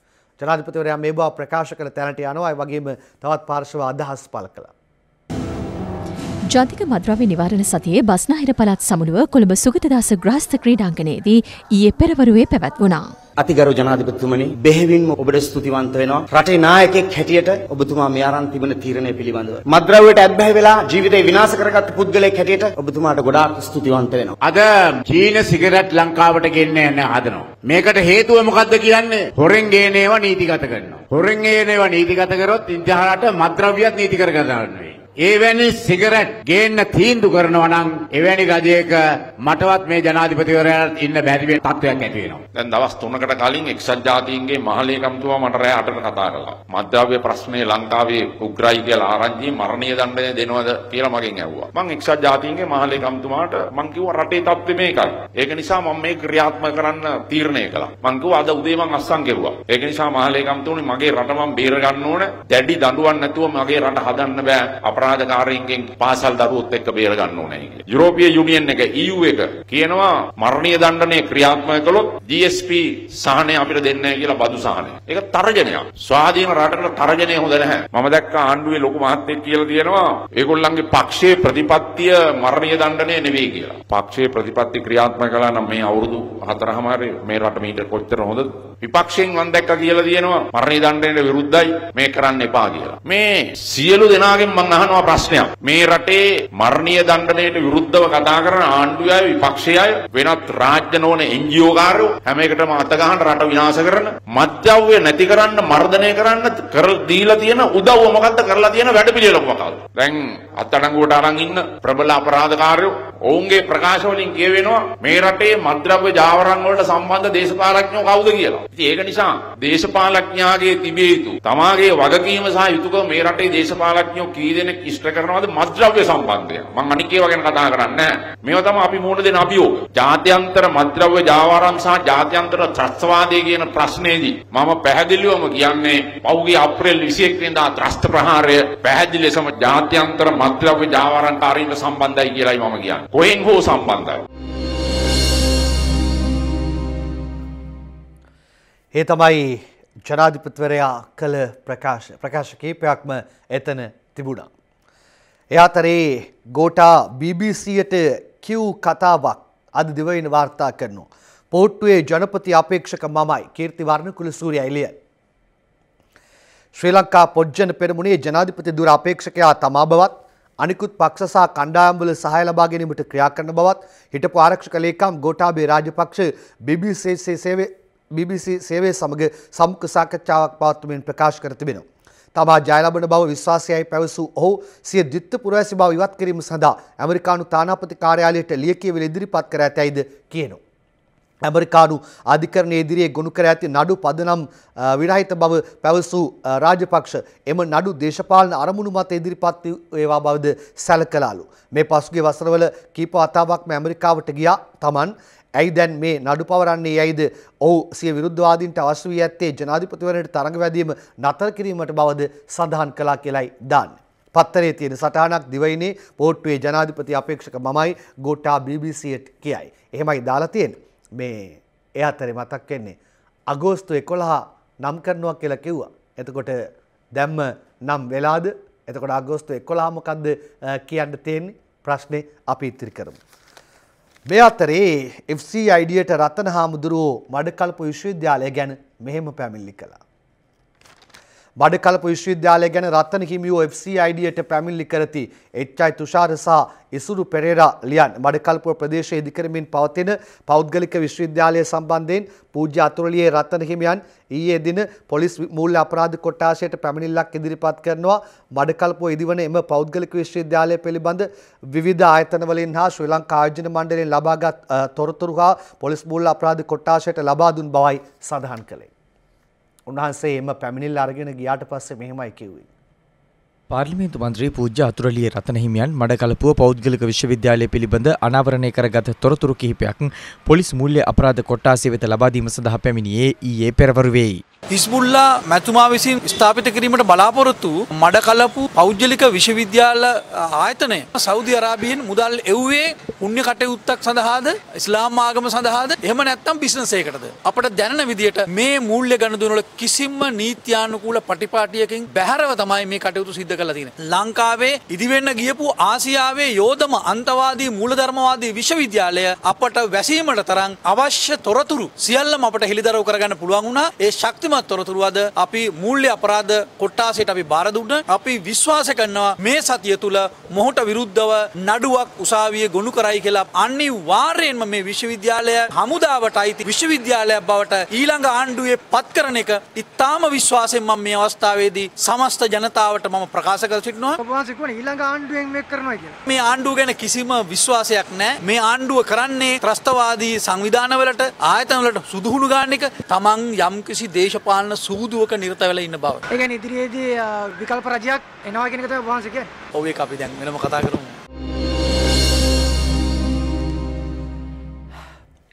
ජනාධිපතිවරයා මේ බව ප්‍රකාශ කළ තැනට යනවා ඒ වගේම තවත් පාර්ශව අදහස් පළ කළා. ජාතික මද්‍රව්‍ය නිවාරණ සතියේ බස්නාහිර පළාත් සමුළුව කොළඹ සුගතදාස ග්‍රහස්ත ක්‍රීඩාංගණයේදී ඊයේ පෙරවරුවේ පැවැත්වුණා. අතිගරු ජනාධිපතිතුමනි බෙහෙවින්ම ඔබට ස්තුතිවන්ත වෙනවා. රටේ නායකයෙක් හැටියට ඔබතුමා මේ අරන් තිබෙන තීරණය පිළිබඳව. මත්ද්‍රව්‍යයට ඇබ්බැහි වෙලා ජීවිතේ විනාශ කරගත්ත පුද්ගලයෙක් හැටියට ඔබතුමාට ගොඩාක් ස්තුතිවන්ත වෙනවා. අද චීන සිගරට් ලංකාවට ගෙන්න යන්න හදනවා. මේකට හේතුව මොකද්ද කියන්නේ? හොරෙන් ගේන ඒවා නීතිගත කරනවා. හොරෙන් ගේන ඒවා නීතිගත කරොත් ඉන්දියාවට මත්ද්‍රව්‍යත් නීති කර ගන්නවා. එවැනි සිගරට් ගේන්න තීන්දුව කරනවා නම් එවැනි රජයක මටවත් මේ ජනාධිපතිවරයාට ඉන්න බැරි වෙන තත්ත්වයක් ඇති වෙනවා. දැන් දවස් 3කට කලින් එක්සත් ජාතීන්ගේ මහලේකම්තුමා මට රෑ 8ට කතා කළා. මත්ද්‍රව්‍ය ප්‍රශ්නේ ලංකාවේ උග්‍රයි කියලා ආරංචි මරණීය දණ්ඩනය දෙනවද කියලා මගෙන් ඇහුවා. මං එක්සත් ජාතීන්ගේ මහලේකම්තුමාට මං කිව්වා රටේ තත්ත්වය මේකයි. ඒක නිසා මම මේ ක්‍රියාත්මක කරන්න තීරණය කළා. මං කිව්වා අද උදේ මං අස්සම් කෙරුවා. ඒක නිසා මහලේකම්තුමනි මගේ රට මං බේර ගන්න ඕන. දැඩි දඬුවම් නැතුව මගේ රට හදන්න බෑ. අපරාධකාරයින්ගෙන් පාසල් දරුවොත් එක්ක බේර ගන්න ඕනේ කියලා. යුරෝපීය යුනියන් එක EU එක කියනවා මරණීය දණ්ඩනය ක්‍රියාත්මක කළොත් GSP සහනය අපිට දෙන්නේ කියලා බදු සහනය. ඒක තර්ජනයක්. ස්වාධීන රටකට තර්ජනය හොඳ නැහැ. මම දැක්ක ආණ්ඩුවේ ලොකු මහත්තයෙක් කියලා තියෙනවා ඒගොල්ලන්ගේ පක්ෂයේ ප්‍රතිපත්තිය මරණීය දණ්ඩනය නෙවෙයි කියලා. පක්ෂයේ ප්‍රතිපත්ති ක්‍රියාත්මක කළා නම් මේ අවුරුදු හතරමාරේ මේ රට මීට කොච්චර හොඳද? විපක්ෂයෙන් මම දැක්ක කියලා තියෙනවා මරණීය දණ්ඩනයට විරුද්ධයි මේ කරන්න එපා කියලා. මේ සියලු දෙනාගෙන් මම අහනවා ප්‍රශ්නයක්. මේ රටේ මරණීය දණ්ඩනයට විරුද්ධව කතා කරන ආණ්ඩුවයි විපක්ෂයයි වෙනත් රාජ්‍ය නොවන NGO කාරයෝ හැම එකටම අත ගහන රට විනාශ කරන මත්ද්‍රව්‍ය නැති කරන්න මර්ධනය කරන්න කර දීලා තියෙන උදව්ව මොකද්ද කරලා තියෙන වැඩපිළිවෙල මොකක්ද? දැන් අත්අඩංගුවට අරන් ඉන්න ප්‍රබල අපරාධකාරයෝ ඔවුන්ගේ ප්‍රකාශ වලින් කියවෙනවා මේ රටේ මත්ද්‍රව්‍ය ජාවරම් වලට සම්බන්ධ දේශපාලඥයෝ කවුද කියලා. ඉතින් ඒක නිසා දේශපාලඥයාගේ තිබිය යුතු තමාගේ වගකීම සහ යුතුයකම මේ රටේ දේශපාලඥයෝ කී දෙනෙක් ඉෂ්ට කරනවද මත්ද්‍රව්‍ය සම්බන්ධය. මම අනික් ඒවා ගැන කතා කරන්නේ නැහැ. මේවා තමයි අපි මුහුණ දෙන අභියෝග. ජාත්‍යන්තර මත්ද්‍රව්‍ය ජාවාරම් සහ ජාත්‍යන්තර ත්‍රස්තවාදය කියන ප්‍රශ්නේදී මම පැහැදිලිවම කියන්නේ පෞගේ අප්‍රේල් 21 වෙනිදා ත්‍රස්ත ප්‍රහාරය පැහැදිලි ලෙසම ජාත්‍යන්තර මත්ද්‍රව්‍ය ජාවාරම්කාරීන්ට සම්බන්ධයි කියලායි මම කියන්නේ. කොහෙන් හෝ සම්බන්ධයි. ඒ තමයි ජනාධිපතිවරයා කළ ප්‍රකාශ ප්‍රකාශ කීපයක්ම එතන තිබුණා. එ අතරේ ගෝටා BBCයට කිව් කතාවක් අද දිවයින වාර්තා කරනවා. පෝට්ටුවේ ජනපති අපේක්ෂක මමයි කීර්ති වර්ණකුල සූරිය එලිය. ශ්‍රී ලංකා පොජ්ජන පෙරමුණේ ජනාධිපති දුර අපේක්ෂකයා තමා බවත් අනිකුත් පක්ෂ සහ කණ්ඩායම්වල සහාය ලබා ගැනීමට ක්‍රියා කරන බවත් හිටපු ආරක්ෂක ලේකම් ගෝඨාභය රාජපක්ෂ BBC සේවයේ BBC සේවය සමග සමුඛ සාකච්ඡාවක් පවත්වමින් ප්‍රකාශ කර තිබෙනවා. තමා ජය ලබන බව විශ්වාසයයි පැවසූ ඔහු සිය ද්විත්ව පුරවැසි බව ඉවත් කිරීම සඳහා ඇමරිකානු තානාපති කාර්යාලයට ලියකියවිලි ඉදිරිපත් කර ඇතැයිද කියනවා. ඇමරිකානු අධිකරණය ඉදිරියේ ගොනු කර ඇති නඩු පදනම් විරහිත බව පැවසූ රාජපක්ෂ එම නඩු දේශපාලන අරමුණු මත ඉදිරිපත් ඒවා බවද සැලකලාලු. මේ පසුගේ වසරවල කීප වතාවක්ම ඇමරිකාවට ගියා තමන් ඇයි දැන් මේ නඩු පවරන්නේ යයිද ඔහු සිය විරුද්ධවාදීන්ට අවශ්‍ය වී ඇත්තේ ජනාධිපතිවරණයට තරඟ වැදීම නතර කිරීමට බවද සඳහන් කළා කියලයි දාන්නේ. පත්තරේ තියෙන සටහනක් දිවයිනේ පෝට්ටුවේ ජනාධිපති අපේක්ෂක මමයි ගෝටා BBCට කියයි. එහෙමයි දාලා තියෙන්නේ. මේ ඒ අතරේ මතක් වෙන්නේ අගෝස්තු 11 නම් කරනවා කියලා කිව්වා. එතකොට දැම්ම නම් වෙලාද? එතකොට අගෝස්තු 11 මොකද්ද කියන්න තියෙන්නේ? ප්‍රශ්නේ අපි ඉතිරි කරමු. මේ අතරේ FC අයිඩියට රතන හාමුදුරුවෝ මඩකල්ප විශ්වවිද්‍යාලය ගැන මෙහෙම පැමිණිලි කළා. බඩකලප විශ්වවිද්‍යාලය ගැන රත්තන හිමියෝ FCIDයට පැමිණිලි කරති. එච්චයි තුෂාර සහ ඉසුරු පෙරේරා ලියන් බඩකල්පුව ප්‍රදේශයේ ඉදිකරමින් පවතින පෞද්ගලික විශ්වවිද්‍යාලය සම්බන්ධයෙන් පූජ්‍ය අතුරුලියේ රත්තන හිමියන් ඊයේ දින පොලිස් මූල්‍ය අපරාධ කොට්ටාශයට පැමිණිල්ලක් ඉදිරිපත් කරනවා. බඩකල්පුව ඉදිවන එම පෞද්ගලික විශ්වවිද්‍යාලය පිළිබඳ විවිධ ආයතනවලින් හා ශ්‍රී ලංකා ආයෝජන මණ්ඩලයෙන් ලබාගත් තොරතුරු හා පොලිස් මූල්‍ය අපරාධ කොට්ටාශයට ලබා දුන් බවයි සඳහන් කළේ. උන්වහන්සේ එම පැමිණිල් අරගෙන ගියාට පස්සේ මෙහෙමයි කිව්වේ. පාර්ලිමේන්තු මන්ත්‍රී පූජ්‍ය අතුරලිය රතන හිමියන් මඩකලපුව පෞද්ගලික විශ්වවිද්‍යාලය පිළිබඳ අනාවරණය කරගත් තොරතුරු කිහිපයක් පොලිස් මූල්‍ය අපරාධ කොට්ටාසිය වෙත ලබා දීම සඳහා පැමිණියේ ඊයේ පෙරවරුවේයි. හිස්බුල්ලා මැතුමා විසින් ස්ථාපිත කිරීමට බලාපොරොත්තු මඩකලපු පෞද්ගලික විශ්වවිද්‍යාල ආයතනය සෞදි අරාබියෙන් මුදල් එව්වේ පුණ්‍ය කටයුත්තක් සඳහාද ඉස්ලාම් ආගම සඳහාද එහෙම නැත්නම් බිස්නස් එකකටද අපට දැනෙන විදියට මේ මූල්‍ය ගණදුන වල කිසිම නීත්‍යානුකූල පටිපාටියකින් බැහැරව තමයි මේ කටයුතු සිද්ධ සිද්ධ කළ තියෙන. ලංකාවේ ඉදිවෙන්න ගියපු ආසියාවේ යෝධම අන්තවාදී මූලධර්මවාදී විශ්වවිද්‍යාලය අපට වැසීමට තරම් අවශ්‍ය තොරතුරු සියල්ලම අපට හෙළිදරව් කරගන්න පුළුවන් වුණා. ඒ ශක්තිමත් තොරතුරු අද අපි මූල්‍ය අපරාධ කොට්ටාසයට අපි බාර දුන්න. අපි විශ්වාස කරනවා මේ සතිය තුල මොහොට විරුද්ධව නඩුවක් උසාවියේ ගොනු කරයි කියලා අනිවාර්යයෙන්ම මේ විශ්වවිද්‍යාලය හමුදාවට අයිති විශ්වවිද්‍යාලයක් බවට ඊළඟ ආණ්ඩුවේ පත් කරන එක ඉතාම විශ්වාසයෙන් මම මේ අවස්ථාවේදී සමස්ත ජනතාවට මම ප්‍රකාශ කර සිටිනවා. ඔබ වහන්සේ කියනවා ඊළඟ ආණ්ඩුවෙන් මේක කරනවා කියලා. මේ ආණ්ඩුව ගැන කිසිම විශ්වාසයක් නැහැ. මේ ආණ්ඩුව කරන්නේ ත්‍රස්තවාදී සංවිධානවලට ආයතනවලට සුදුහුණු ගන්න එක තමන් යම්කිසි දේශපාලන සූදුවක නිරත වෙලා ඉන්න බව. ඒ කියන්නේ ඉදිරියේදී විකල්ප රජයක් එනවා කියන එක තමයි ඔබ වහන්සේ කියන්නේ. ඔව් ඒක අපි දැන් වෙනම කතා කරමු.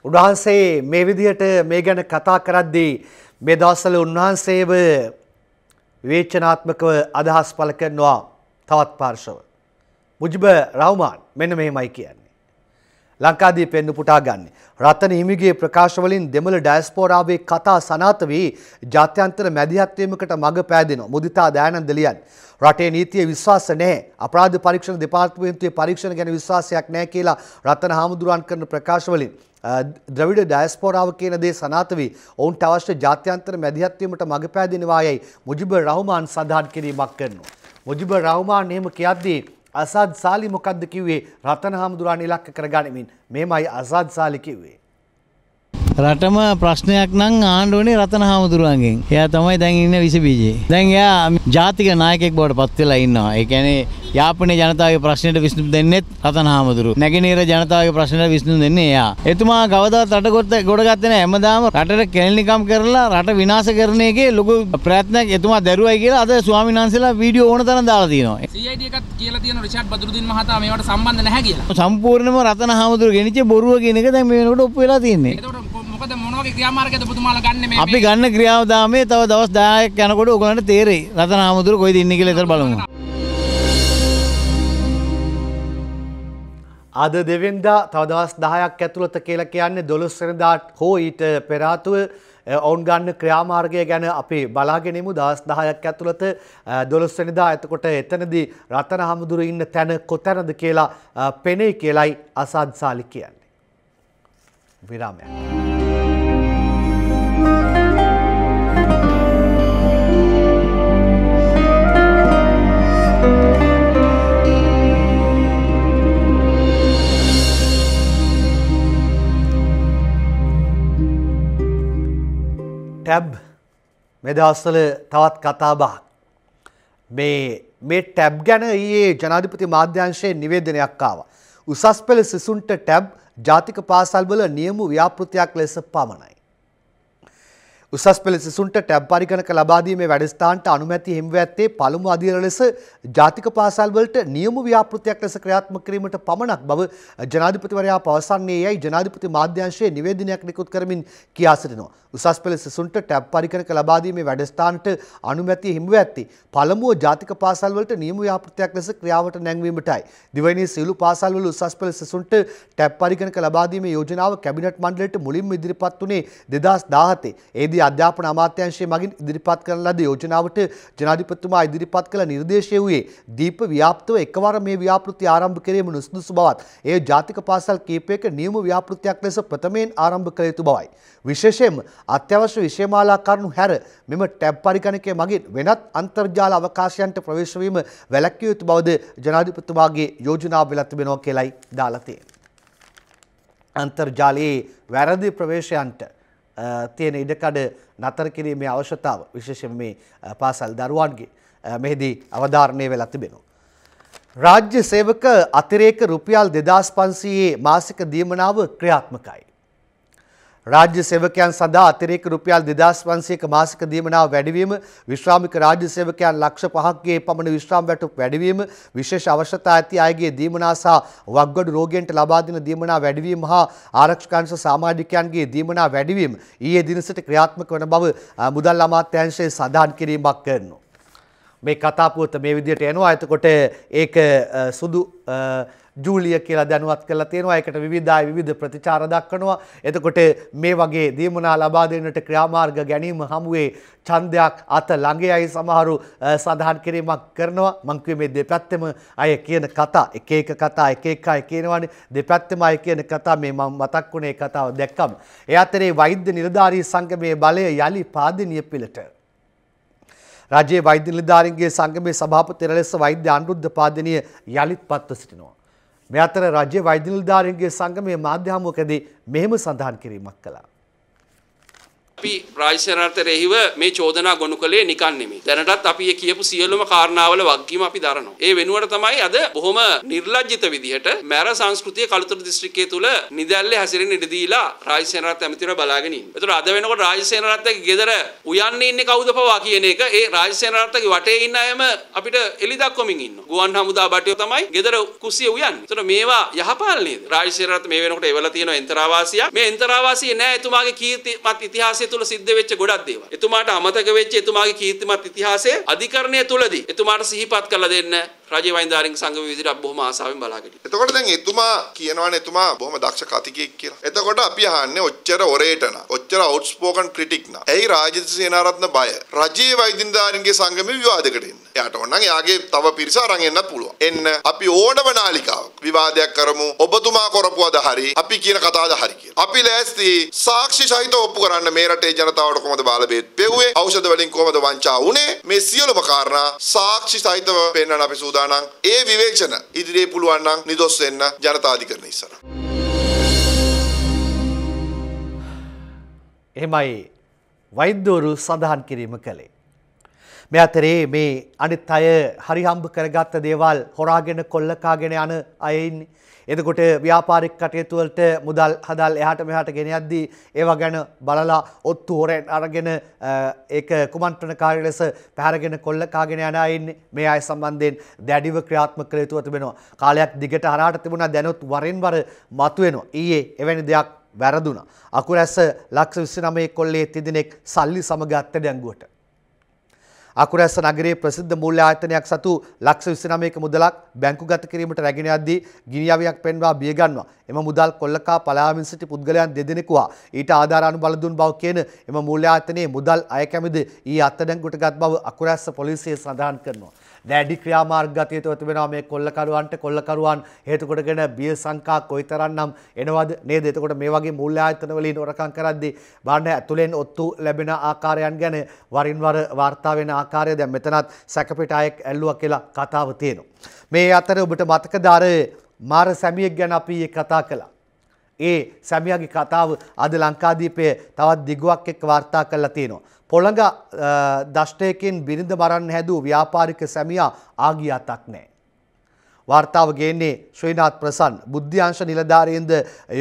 උන්වහන්සේ මේ විදිහට මේ ගැන කතා කරද්දී මේ දවස්වල උන්වහන්සේව විවේචනාත්මකව අදහස් පළ කරනවා තවත් පාර්ශව. මුජිබ රවුමාන් මෙන්න මෙහෙමයි කියන්නේ. ලංකාදීප පෙන්nu පුටා ගන්නේ. රතන හිමිගේ ප්‍රකාශවලින් දෙමළ ඩයස්පෝරාවේ කතා සනාත වී ජාත්‍යන්තර මැදිහත්වීමකට මඟ පෑදෙනවා. මුදිතා දයානන්ද ලියන්නේ. රටේ නීතිය විශ්වාස නැහැ. අපරාධ පරීක්ෂණ දෙපාර්තමේන්තුවේ පරීක්ෂණ ගැන විශ්වාසයක් නැහැ කියලා රතන හාමුදුරුවන් කරන ප්‍රකාශවලින් අ, ද්‍රවිඩ ඩයස්පෝරාව කියන දේ සනාත වී ඔවුන්ට අවශ්‍ය ජාත්‍යන්තර මැදිහත්වීමට මඟ පෑදෙනවායයි මුජිබ රහමාන් සඳහන් කිරීමක් කරනවා. මුජිබ රහමාන් එහෙම කියද්දී අසාද් සාලි මොකක්ද කිව්වේ රතන හාමුදුරන් ඉලක්ක කරගනිමින් මේමයි අසාද් සාලි කිව්වේ. රටම ප්‍රශ්නයක් නම් ආණ්ඩුවනේ රතන හාමුදුරුවන්ගෙන්. එයා තමයි දැන් ඉන්න විසබීජේ. දැන් එයා ජාතික නායකයෙක් බවට පත් වෙලා ඉන්නවා. ඒ කියන්නේ යාපනයේ ජනතාවගේ ප්‍රශ්නෙට විසඳුම් දෙන්නෙත් රතන හාමුදුරුවෝ. නැගෙනහිර ජනතාවගේ ප්‍රශ්නෙට විසඳුම් දෙන්නේ එයා. එතුමා කවදාවත් රට ගොඩ ගත්තේ නැහැ. හැමදාම රටට කෙලනිකම් කරලා රට විනාශ කරන එකේ ලොකු ප්‍රයත්නයක් එතුමා දැරුවයි කියලා අද ස්වාමීන් වහන්සේලා වීඩියෝ ඕන තරම් දාලා තියෙනවා. CID එකත් කියලා තියෙන රිචාඩ් බදුරුදීන් මහතා මේවට සම්බන්ධ නැහැ කියලා. සම්පූර්ණයෙන්ම රතන හාමුදුරුවෝ ගෙනිච්ච බොරුව කියන එක දැන් මේ වෙනකොට ඔප්පු වෙලා තියෙන්නේ. අපි ගන්න ක්‍රියාව දාමේ තව දවස් 10ක් යනකොට ඔයගලන්ට තේරෙයි. රතන හාමුදුරුවෝ කොයිද ඉන්නේ කියලා ඉතින් බලමු. අද දෙවෙන්දා තව දවස් 10ක් ඇතුළත කියලා කියන්නේ 12 වෙනිදාට හෝ ඊට පෙර ආතුව ඔවුන් ගන්න ක්‍රියාමාර්ගය ගැන අපි බලාගෙන ඉමු දවස් 10ක් ඇතුළත 12 වෙනිදා එතකොට එතනදී රතන හමුදුරු ඉන්න තැන කොතැනද කියලා පෙනෙයි කියලයි අසාද් සාලි කියන්නේ. විරාමයක්. ටැබ් මේ දවස්වල තවත් කතාබහක්. මේ මේ ටැබ් ගැන ඊයේ ජනාධිපති මාධ්‍යංශයේ නිවේදනයක් ආවා. උසස් පෙළ සිසුන්ට ටැබ් ජාතික පාසල්වල නියම ව්‍යාපෘතියක් ලෙස පමණයි. උසස් පෙළ සිසුන්ට ටැබ් පරිගණක ලබා දීමේ වැඩසටහනට අනුමැතිය හිමිව ඇත්තේ පළමු අදියර ලෙස ජාතික පාසල්වලට නියම ව්‍යාපෘතියක් ලෙස ක්‍රියාත්මක කිරීමට පමණක් බව ජනාධිපතිවරයා පවසන්නේ යයි ජනාධිපති මාධ්‍යංශයේ නිවේදනයක් නිකුත් කරමින් කියා සිටිනවා. උසස් පෙළ සිසුන්ට ටැබ් පරිගණක ලබා දීමේ වැඩසටහනට අනුමැතිය හිමිව ඇත්තේ පළමුව ජාතික පාසල්වලට නියම ව්‍යාපෘතියක් ලෙස ක්‍රියාවට නැංවීමටයි. දිවයිනේ සියලු පාසල්වල උසස් පෙළ සිසුන්ට ටැබ් පරිගණක ලබා දීමේ යෝජනාව කැබිනට් මණ්ඩලයට මුලින්ම ඉදිරිපත් වුණේ 2017. ඒදී අධ්‍යාපන අමාත්‍යාංශය මගින් ඉදිරිපත් කරන ලද යෝජනාවට ජනාධිපතිතුමා ඉදිරිපත් කළ නිර්දේශය වූයේ දීප ව්‍යාප්තව එකවර මේ ව්‍යාපෘති ආරම්භ කිරීම නුසුදුසු බවත් එය ජාතික පාසල් කීපයක නියම ව්‍යාපෘතියක් ලෙස ප්‍රථමයෙන් ආරම්භ කළ යුතු බවයි. විශේෂයෙන්ම අත්‍යවශ්‍ය විෂයමාලා කරුණු හැර මෙම ටැබ් පරිගණකය මගින් වෙනත් අන්තර්ජාල අවකාශයන්ට ප්‍රවේශ වීම වැළැක්විය යුතු බවද ජනාධිපතිතුමාගේ යෝජනාව වෙලා තිබෙනවා කියලයි දාලා තියෙන්නේ. අන්තර්ජාලයේ වැරදි ප්‍රවේශයන්ට අ, තියෙන ඉඩකඩ නතර කිරීමේ අවශ්‍යතාව විශේෂයෙන් මේ අ, පාසල් දරුවන්ගේ අ, මෙහිදී අවධාරණය වෙලා තිබෙනවා. රාජ්‍ය සේවක අතිරේක රුපියල් දෙදස් පන්සයේ මාසික දීමනාව ක්‍රියාත්මකයි. රාජ්‍ය සේවකයන් සඳහා අතිරේක රුපියල් දෙදස් වන්සේක මාසික දීමනාව වැඩිවීම විශ්‍රාමික රාජ්‍ය සේවකයන් ලක්ෂ පහක්ගේ පමණ විශ්‍රාම වැටුප් වැඩිවීම විශේෂ අවශ්‍යතා ඇති අයගේ දීමනා සහ වක්ගඩු රෝගීන්ට ලබා දෙන දීමනා වැඩිවීම හා ආරක්ෂකංශ සාමාජිකයන්ගේ දීමනා වැඩිවීම ඊයේ දින සිට ක්‍රියාත්මක වන බව අ, මුදල් අමාත්‍යාංශය සඳහන් කිරීමක් කරනවා. මේ කතාපුවත මේ විදිහට එනවා. එතකොට ඒක අ, සුදු අ, ජූලිය කියලා දැනුවත් කරලා තියෙනවා. ඒකට විවිධාය විවිධ ප්‍රතිචාර දක්වනවා. එතකොට මේ වගේ දීමනා ලබා දෙන්නට ක්‍රියාමාර්ග ගැනීම හමුවේ ඡන්දයක් අත ළඟයයි සමහරු අ, සඳහන් කිරීමක් කරනවා. මං කිව්වේ මේ දෙපැත්තෙම අය කියන කතා එක එක කතා එක එක අය කියනවානේ. දෙපැත්තෙම අය කියන කතා මේ මම මතක් වුණේ කතාව දැක්කම. ඒ අතරේ වෛද්‍ය නිලධාරී සංගමේ බලය යලි පාදිනිය පිළට. රජයේ වෛද්‍ය නිලධාරීන්ගේ සංගමේ සභාපති ලෙස වෛද්‍ය අනුරුද්ධ පාදිනිය යලිත් පත්ව සිටිනවා. මේ අතර රජයේ වෛද්‍ය නිලධාරීන්ගේ සංගමේ මාධ්‍ය හමුවකදී මෙහෙම සඳහන් කිරීමක් කළා. අපි රාජ්‍යසේනාර්ථයට එහිව මේ චෝදනා ගොනු කළේ නිකන් නෙමෙයි. දැනටත් අපි මේ කියපු සියලුම කාරණාවල වගකීම අපි දරනවා. ඒ වෙනුවට තමයි අද බොහොම නිර්ලජ්ජිත විදිහට මැර සංස්කෘතිය කළුතර දිස්ත්‍රික්කයේ තුල නිදැල්ලේ හැසිරෙන්න ඉඩ දීලා රාජ්‍යසේනාර්ථ ඇමතිවරයා බලාගෙන ඉන්නේ. ඒතර අද වෙනකොට රාජ්‍යසේනාර්ථගේ ගෙදර උයන්නේ ඉන්නේ කවුද පවා කියන එක ඒ රාජ්‍යසේනාර්ථගේ වටේ ඉන්න අයම අපිට එලි දක්වමින් ඉන්නවා. ගුවන් හමුදා බටයෝ තමයි ගෙදර කුස්සිය උයන්නේ. ඒතර මේවා යහපාලනයේද? රාජ්‍යසේනාර්ථ මේ වෙනකොට එවලා තියෙනවා එන්තරාවාසියක්. මේ එන්තරාවාසිය නෑ එතුමාගේ කීර්තිමත් ඉතිහාසය තුල සිද්ධ වෙච්ච ගොඩක් දේවල්. එතුමාට අමතක වෙච්ච එතුමාගේ කීර්තිමත් ඉතිහාසය අධිකරණය තුලදී එතුමාට සිහිපත් කරලා දෙන්න රජයේ වෛද්‍යාරික සංගම විදිහට අපි බොහොම ආසාවෙන් බලාගෙන ඉන්නවා. එතකොට දැන් එතුමා කියනවානේ එතුමා බොහොම දක්ෂ කතිකයෙක් කියලා. එතකොට අපි අහන්නේ ඔච්චර ඔරේටන, ඔච්චර අවුට්ස්පෝකන් ක්‍රිටික් නා. ඇයි රාජිත සේනාරත්න බය? රජයේ වෛද්‍යනිලධාරීන්ගේ සංගමේ විවාදයකට එන්න. එයාට ඕන නම් එයාගේ තව පිරිස අරන් එන්නත් පුළුවන්. එන්න අපි ඕනම නාලිකාවක් විවාදයක් කරමු. ඔබතුමා කරපුවද හරි, අපි කියන කතාවද හරි කියලා. අපි ලෑස්ති සාක්ෂි සහිතව ඔප්පු කරන්න මේ රටේ ජනතාවට කොහොමද බාල බේත් පෙව්වේ? ఔෂධ වලින් කොහොමද වංචා වුනේ? මේ සියලුම කාරණා සාක්ෂි සහිතව පෙන්වන්න අපි සූදානම්. ඒ විවේචන ඉදිරියේ පුළුවන් නම් නිදොස් වෙන්න ජනතාධිකරණ ඉස්සරහ. එහෙමයි වෛද්‍යවරු සඳහන් කිරීම කළේ. මේ අතරේ මේ අනිත් අය හරිහම්බ කරගත්ත දේවල් හොරාගෙන කොල්ලකාගෙන යන අය ඉන්නේ. එතකොට ව්‍යාපාරික කටයුතු වලට මුදල් හදල් එහාට මෙහාට ගෙන යද්දී ඒවා ගැන බලලා ඔත්තු හොරෙන් අරගෙන අ, ඒක කුමන්ත්‍රණකාරී ලෙස පැහැරගෙන කොල්ලකාගෙන යන අය ඉන්නේ. මේ අය සම්බන්ධයෙන් දැඩිව ක්‍රියාත්මක කළ යුතුව තිබෙනවා. කාලයක් දිගට හරහාට තිබුණා දැනුත් වරින් වර මතුවෙනවා. ඊයේ එවැනි දෙයක් වැරදුනා. අකුරැස්ස ලක්ෂ 29 කොල්ලේ තිදෙනෙක් සල්ලි සමග අත්අඩංගුවට. අකුරැස්ස නගරයේ ප්‍රසිද්ධ මූල්‍ය ආයතනයක් සතු ලක්ෂ 29ක මුදලක් බැංකුගත කිරීමට රැගෙන යද්දී ගිනියවියක් පෙන්වා බිය ගන්නවා. එම මුදල් කොල්ලකා පලාමින් සිටි පුද්ගලයන් දෙදෙනෙකු හා ඊට ආධාර අනුබල දුන් බව කියන එම මූල්‍ය ආයතනයේ මුදල් අය කැමිද ඊ අත්අඩංගුවට ගත් බව අකුරැස්ස පොලිසිය සඳහන් කරනවා. දැඩි ක්‍රියාමාර්ග ගත යුතුව තිබෙනවා මේ කොල්ලකරුවන්ට කොල්ලකරුවන් හේතු කොටගෙන බිය සංකා කොයිතරම්නම් එනවද නේද? එතකොට මේ වගේ මූල්‍ය ආයතන වලින් හොරකම් කරද්දී බලන්න ඇතුලෙන් ඔත්තු ලැබෙන ආකාරයන් ගැන වරින් වර වාර්තා වෙන ආකාරය දැන් මෙතනත් සැකපිට අයෙක් ඇල්ලුවා කියලා කතාව තියෙනවා. මේ අතර ඔබට මතකද අර මාර සැමියෙක් ගැන අපි ඊයේ කතා කළා. ඒ සැමියාගේ කතාව අද ලංකාදීපයේ තවත් දිගුවක් එක්ක වාර්තා කරලා තියෙනවා. පොළඟ දෂ්ටයකින් බිරිඳ මරන්න හැදූ ව්‍යාපාරික සැමියා ආගිය අතක් නැහැ. වාර්තාව ගේන්නේ ශ්‍රීනාත් ප්‍රසන් බුද්ධ්‍යංශ නිලධාරීන්ද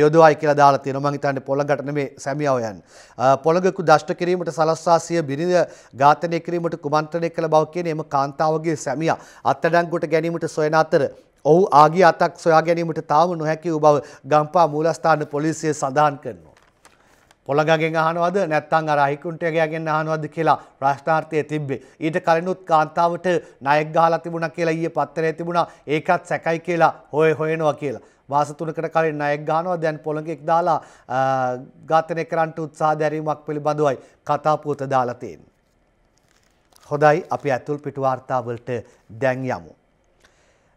යොදවයි කියලා දාලා තියෙනවා මං හිතන්නේ පොළඟට නෙමේ සැමියා හොයන්නේ. පොළඟකු දෂ්ට කිරීමට සලස්වා සිය බිරිඳ ඝාතනය කිරීමට කුමන්ත්‍රණය කළ බව කියන එම කාන්තාවගේ සැමියා අත්අඩංගුවට ගැනීමට සොයන අතර ඔහු ආගිය අතක් සොයා ගැනීමට තාම නොහැකි වූ බව ගම්පා මූලස්ථාන පොලිසිය සඳහන් කරනවා. පොළඟගෙන් අහනවද නැත්නම් අර අහිකුන්ටයාගෙන් අහනවද කියලා ප්‍රශ්නාර්ථය තිබ්බේ. ඊට කලිනුත් කාන්තාවට ණයක් ගහලා තිබුණා කියලා ඊයේ පත්තරේ තිබුණා. ඒකත් සැකයි කියලා හොය හොයනවා කියලා. මාස තුනකට කලින් ණයක් ගහනවා දැන් පොළඟෙක් දාලා ඝාතනය කරන්නට උත්සාහ දැරීමක් පිළිබඳවයි කතා පුවත දාලා තියෙන්නේ. හොඳයි අපි ඇතුල් පිටු වාර්තා වලට දැන් යමු.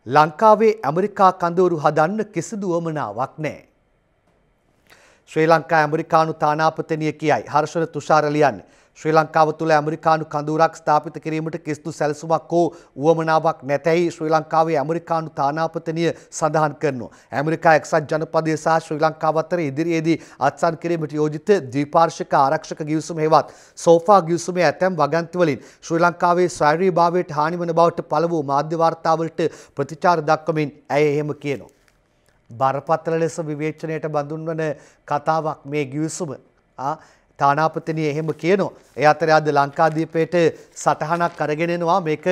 ලංකාවේ ඇමරිකා කඳවුරු හදන්න කිසිදු වමනාවක් නැහැ. ශ්‍රී ලංකා ඇමරිකානු තානාපතනිය කියයි හර්ෂණ තුෂාර ලියන්නේ. ශ්‍රී ලංකාව තුළ ඇමරිකානු කඳවුරක් ස්ථාපිත කිරීමට කිසිදු සැලසුමක් හෝ උවමනාවක් නැතැයි ශ්‍රී ලංකාවේ ඇමරිකානු තානාපතනිය සඳහන් කරනවා. ඇමරිකා එක්සත් ජනපදය සහ ශ්‍රී ලංකාව අතර ඉදිරියේදී අත්සන් කිරීමට යෝජිත ද්විපාර්ශ්වික ආරක්ෂක ගිවිසුම හෙවත් සෝෆා ගිවිසුමේ ඇතැම් වගන්තිවලින් ශ්‍රී ලංකාවේ ස්වෛරීභාවයට හානි වන බවට පළ වූ මාධ්‍ය වාර්තාවලට ප්‍රතිචාර දක්වමින් ඇය එහෙම කියනවා. බරපතල ලෙස විවේචනයට බඳුන් වන කතාවක් මේ ගිවිසුම තානාපතනය එහෙම කියනවා. ඒ අතරේ අද ලංකාදීපයට සටහනක් අරගෙනෙනවා මේක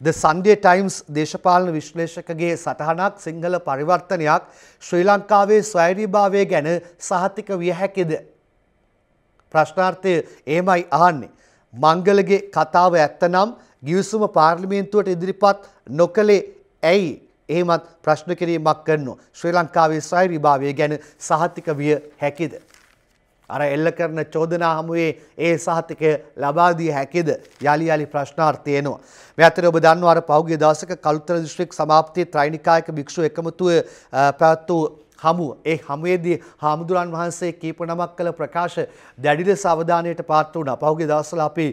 ද සන්ඩේ ටයිම්ස් දේශපාලන විශ්ලේෂකගේ සටහනක් සිංහල පරිවර්තනයක් ශ්‍රී ලංකාවේ ස්වෛරීභාවය ගැන සහතික විය හැකිද. ප්‍රශ්නාර්ථය ඒමයි අහන්නේ. මංගලගේ කතාව ඇත්තනම් ගිවිසුම පාර්ලිමේන්තුවට ඉදිරිපත් නොකළේ ඇයි එහෙමත් ප්‍රශ්න කිරීමක් කරනවා. ශ්‍රී ලංකාවේ ස්වෛරීභාවය ගැන සහතික විය හැකිද. අර එල්ල කරන චෝදනා හමුවේ ඒ සහතිකය ලබා දිය හැකිද යලි යලි ප්‍රශ්නාර්ථය එනවා. මේ අතර ඔබ දන්නවා අර පෞගිය දවසක කළුතර දිස්ත්‍රික් සමාප්තියේ ත්‍රෛනිකායක භික්ෂු එකමුතුව පැවැත් වූ හමුව ඒ හමුවේදී හාමුදුරන් වහන්සේ කීප නමක් කළ ප්‍රකාශ දැඩි ලෙස අවධානයට පාත්‍ර වුණා. පහුගිය දවස්වල අපි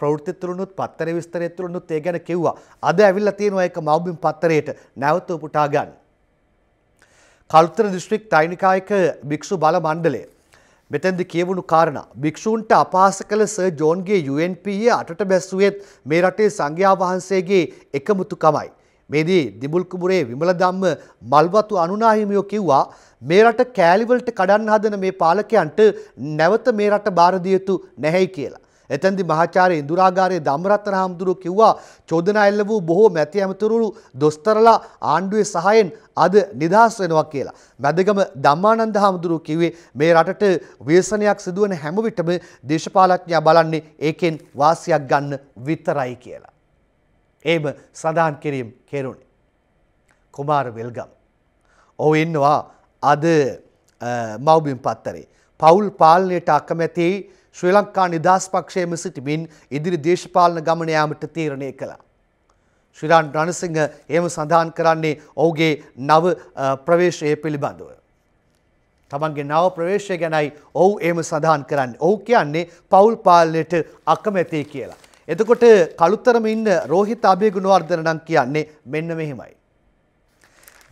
ප්‍රවෘත්ති තුරුනුත් පත්තර විස්තරය තුරුනුත් ඒ ගැන කිව්වා. අද ඇවිල්ලා තියෙනවා ඒක මව්බිම් පත්තරයට නැවත උපුටා ගන්න. කළුතර දිස්ත්‍රික් තෛනිකායක භික්ෂු බල මණ්ඩලය මෙතැන්දි කියවුණු කාරණා භික්ෂූන්ට අපහාස කළ සර් ජෝන්ගේ UNP අටට බැස්සුවෙත් මේ රටේ සංඝයා වහන්සේගේ එකමුතුකමයි. මේදී දිමුල්කුමුරේ විමල ධම්ම මල්වතු අනුනාහිමියෝ කිව්වා මේ රට කෑලිවලට කඩන්න හදන මේ පාලකයන්ට නැවත මේ රට බාර දිය යුතු නැහැයි කියලා. එතෙන්දි මහාචාර්ය ඉන්දුරාගාරයේ ධම්මරත්න හාමුදුරුවෝ කිව්වා චෝදනා එල්ල වූ බොහෝ මැති ඇමතුරු දොස්තරලා ආණ්ඩුවේ සහායෙන් අද නිදහස් වෙනවා කියලා. මැදගම ධම්මානන්ද හාමුදුරුවෝ කිව්වේ මේ රටට ව්‍යසනයක් සිදුවන හැම විටම දේශපාලඥයා බලන්නේ ඒකෙන් වාසියක් ගන්න විතරයි කියලා. ඒම සඳහන් කිරීම් කෙරුණේ. කුමාර වෙල්ගම්. ඔහු ඉන්නවා අද මව්බිම් පත්තරේ. පවුල් පාලනයට අකමැති ශ්‍රී ලංකා නිදහස් පක්ෂයේම සිටිමින් ඉදිරි දේශපාලන ගමන යාමට තීරණය කළා. ශ්‍රීරාන් රණසිංහ එහෙම සඳහන් කරන්නේ ඔහුගේ නව ප්‍රවේශය පිළිබඳව. තමන්ගේ නව ප්‍රවේශය ගැනයි ඔහු එහෙම සඳහන් කරන්නේ. ඔහු කියන්නේ පවුල් පාලනයට අකමැති කියලා. එතකොට කළුතරම ඉන්න රෝහිත අභයගුණවර්ධන නම් කියන්නේ මෙන්න මෙහෙමයි.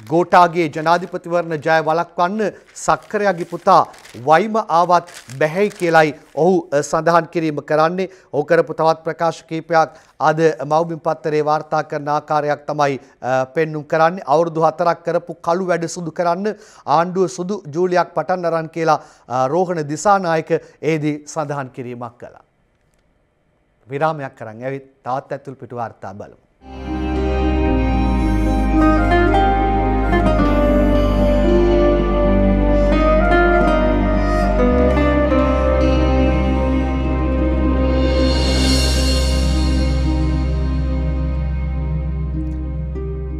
ගෝටාගේ ජනාධිපතිවරණ ජය වලක්වන්න සක්කරයාගේ පුතා වයිම ආවත් බැහැයි කියලයි ඔහු සඳහන් කිරීම කරන්නේ ඔහු කරපු තවත් ප්‍රකාශ කීපයක් අද මව්බිම් පත්තරේ වාර්තා කරන ආකාරයක් තමයි පෙන්눔 කරන්නේ අවුරුදු හතරක් කරපු කළු වැඩ සුදු කරන්න ආණ්ඩුව සුදු ජූලියක් පටන් අරන් කියලා රෝහණ දිසානායක ඒදී සඳහන් කිරීමක් කළා. විරාමයක් කරන් ඇවිත් තවත් ඇතුල් පිටු වාර්තා බලමු.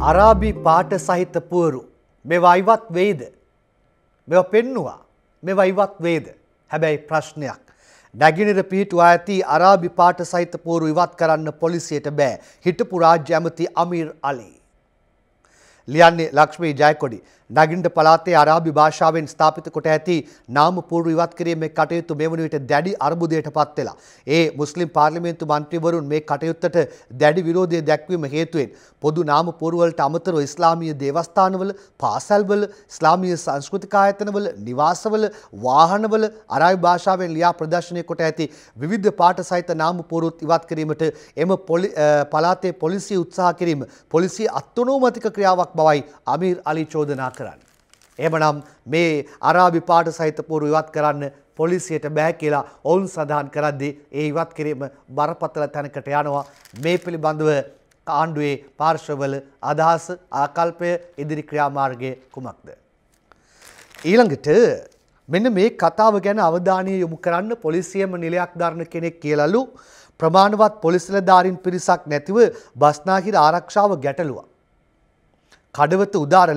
අරාබි පාට සහිත පුවරු මෙවා ඉවත් වෙයිද? මෙවා පෙන්නවා. මෙවා ඉවත් වේද? හැබැයි ප්‍රශ්නයක්. නැගිනිර පිහිටුවා ඇති අරාබි පාට සහිත පුවරු ඉවත් කරන්න පොලිසියට බෑ. හිටපු රාජ්‍ය ඇමති අමීර් අලි. ලියන්නේ ලක්ෂ්මී ජයකොඩි. නගින්ට පලාතේ අරාබි භාෂාවෙන් ස්ථාපිත කොට ඇති නාම පූර්ව ඉවත් කිරීමේ කටයුතු මේ වන විට දැඩි අර්බුදයට පත් වෙලා. ඒ මුස්ලිම් පාර්ලිමේන්තු මන්ත්‍රීවරුන් මේ කටයුත්තට දැඩි විරෝධය දැක්වීම හේතුවෙන් පොදු නාම පූර්වවලට අමතරව ඉස්ලාමීය දේවස්ථානවල, පාසල්වල, ඉස්ලාමීය සංස්කෘතික ආයතනවල, නිවාසවල, වාහනවල අරාබි භාෂාවෙන් ලියා ප්‍රදර්ශනය කොට ඇති විවිධ පාට සහිත නාම පූර්වත් ඉවත් කිරීමට එම පලාතේ පොලිසිය උත්සාහ කිරීම පොලිසිය අත්නෝමතික ක්‍රියාවක් බවයි අමීර් අලි චෝදනා කරන්න. එමනම් මේ අරාබි පාට සහිත පුරු ඉවත් කරන්න පොලිසියට බෑ කියලා ඔවුන් සඳහන් කරද්දී ඒ ඉවත් කිරීම බරපතල තැනකට යනවා මේ පිළිබඳව ආණ්ඩුවේ පාර්ශවල අදහස ආකල්පය ඉදිරි ක්‍රියාමාර්ගය කුමක්ද. ඊළඟට මෙන්න මේ කතාව ගැන අවධානය යොමු කරන්න පොලිසියම නිලයක් දරන කෙනෙක් කියලලු ප්‍රමාණවත් පොලිසිලධාරින් පිරිසක් නැතිව බස්නාහිර ආරක්ෂාව ගැටලුවක්. කඩවත උදාර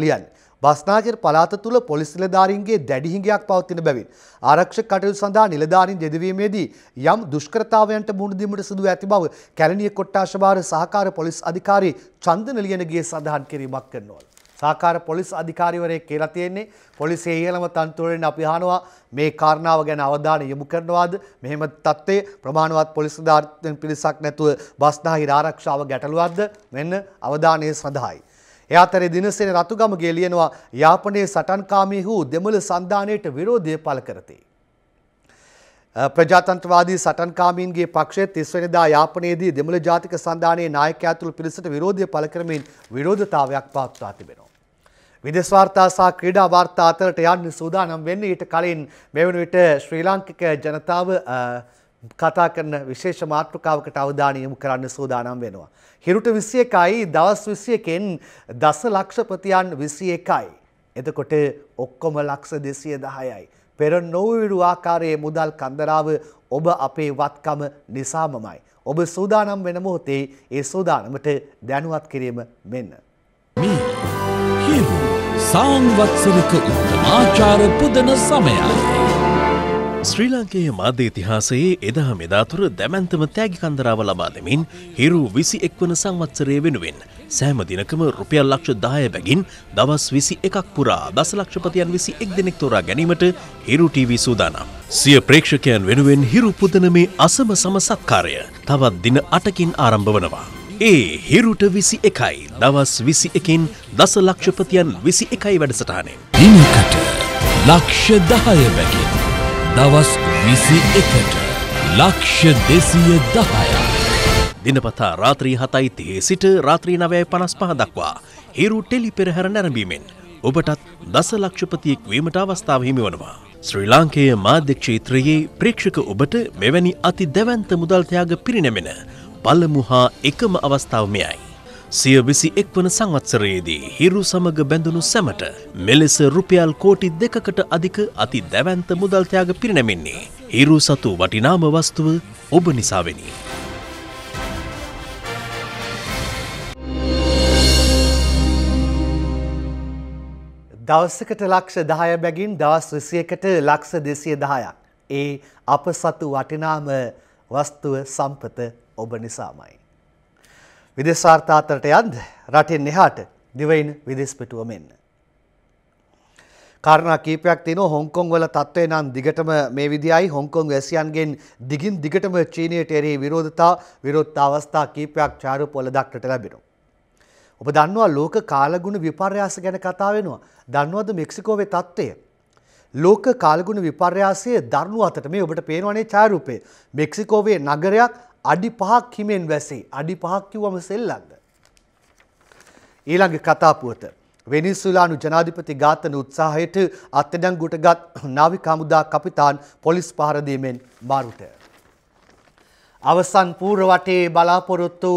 ලියන්නේ. බස්නාහිර පළාත තුළ පොලිස් නිලධාරීන්ගේ දැඩි හිඟයක් පවතින බැවින් ආරක්ෂක කටයුතු සඳහා නිලධාරීන් යෙදවීමේදී යම් දුෂ්කරතාවයන්ට මුහුණ දීමට සිදු ඇති බව කැලණිය කොට්ටාශ භාර සහකාර පොලිස් අධිකාරී චන්දන ලියනගේ සඳහන් කිරීමක් කරනවා. සහකාර පොලිස් අධිකාරිවරයෙක් කියලා තියෙන්නේ පොලිසිය ඉහළම තනතුරෙන් අපි අහනවා මේ කාරණාව ගැන අවධානය යොමු කරනවාද මෙහෙම තත්ත්වයේ ප්‍රමාණවත් පොලිස් දාර්ථ්‍යන් පිරිසක් නැතුව බස්නාහිර ආරක්ෂාව ගැටලුවක්ද මෙන්න අවධානය සඳහායි. එ අතරේ දිනසේන රතුගමගේ ලියනවා යාපනයේ සටන්කාමී වූ දෙමළ සන්ධානයට විරෝධය පළ කරති. ප්‍රජාතන්ත්‍රවාදී සටන්කාමීන්ගේ පක්ෂය තිස්වනිදා යාපනයේදී දෙමළ ජාතික සන්ධානයේ නායකයා ඇතුළු පිරිසට විරෝධය පළ කරමින් විරෝධතාවයක් පවත්වා තිබෙනවා. විදෙස් වාර්තා සහ ක්‍රීඩා වාර්තා අතරට යන්න සූදානම් වෙන්නේ ඊට කලින් මෙවන විට ශ්‍රී ලාංකික ජනතාව කතා කරන විශේෂ මාතෘකාවකට අවධානය යොමු කරන්න සූදානම් වෙනවා. හිරුට 21යි දවස් 21කින් දස ලක්ෂ ප්‍රතියන් 21යි. එතකොට ඔක්කොම ලක්ෂ 210යි. පෙර නොවිරු ආකාරයේ මුදල් කන්දරාව ඔබ අපේ වත්කම නිසාමමයි. ඔබ සූදානම් වෙන මොහොතේ ඒ සූදානමට දැනුවත් කිරීම මෙන්න. හිරු සංවත්සරක උත්තමාචාර පුදන සමයයි. ශ්‍රී ලංකයේ මාධ්‍ය ඉතිහාසයේ එදා මෙදාතුර දැමැන්තම තෑගි කන්දරාව ලබා දෙමින් හිරු විසි එක්වන සංවත්සරය වෙනුවෙන් සෑම දිනකම රුපියල් ලක්ෂ දාය බැගින් දවස් විසි එකක් පුරා දසලක්ෂපතියන් විසි එක් දෙනෙක් තෝරා ගැනීමට හිරු TV සූදානම්. සිය ප්‍රේක්ෂකයන් වෙනුවෙන් හිරු පුදන මේ අසම සම සත්කාරය තවත් දින අටකින් ආරම්භ වනවා. ඒ හිරුට විසි එකයි දවස් විසි එකින් දස ලක්ෂපතියන් විසි එකයි වැඩසටහනෙන්. දිනකට ලක්ෂ දහය බැගින් දවස් විසි එකට ලක්ෂ දෙසිය දහයයි. දිනපතා රාත්‍රී හතයි තිහේ සිට රාත්‍රී නවය පනස් පහ දක්වා හිරු ටෙලි පෙරහැර නැරඹීමෙන් ඔබටත් දස ලක්ෂපතියෙක් වීමට අවස්ථාව හිමි වනවා. ශ්‍රී ලාංකේය මාධ්‍යක්ෂේත්‍රයේ ප්‍රේක්ෂක ඔබට මෙවැනි අති දැවන්ත මුදල්ත්‍යයාග පිරිනැමෙන පළමු හා එකම අවස්ථාව මෙයයි. සිය විසි එක් වන සංවත්සරයේදී හිරු සමග බැඳුණු සැමට මෙලෙස රුපියල් කෝටි දෙකකට අධික අති දැවන්ත මුදල්ත්‍යයාග පිරිනැමෙන්නේ. හිරු සතු වටිනාම වස්තුව ඔබ නිසාවෙනි. දවසකට ලක්ෂ දහය බැගින් දවස් විසියකට ලක්ෂ දෙසිය දහයක්. ඒ අප සතු වටිනාම වස්තුව සම්පත ඔබ නිසාමයි. විදෙස්වාර්තාතරට යන්ද රටෙන් එහාට දිවයින් විදෙස් පිටුව මෙන්න. කාරණා කීපයක් තියෙනවා හොංකොං වල තත්ත්වය නම් දිගටම මේ විදියයි හොංකොං වැසියන්ගෙන් දිගින් දිගටම චීනයට එරෙහි විරෝධතා විරෝධතා අවස්ථා කීපයක් චාරුපොළ දක්නට ලැබෙනවා. ඔබ දන්නවා ලෝක කාලගුණ විපර්යාස ගැන කතා වෙනවා. දන්නවද මෙක්සිකෝවේ තත්ත්වය? ලෝක කාලගුණ විපර්යාසය දරුණු අතට මේ ඔබට පේනවනේ ඡායාරූපේ. මෙක්සිකෝවේ නගරයක් අඩි 5ක් හිමෙන් වැසේ. අඩි 5ක් කිව්වම සෙල්ලක්ද? ඊළඟ කතා පුවත. වෙනිසුලානු ජනාධිපති ඝාතන උත්සාහයට අත්අඩංගුවටගත් නාවික හමුදා කපිතාන් පොලිස් පහර දීමෙන් මාරුට. අවසන් පූර්ව වටේ බලාපොරොත්තු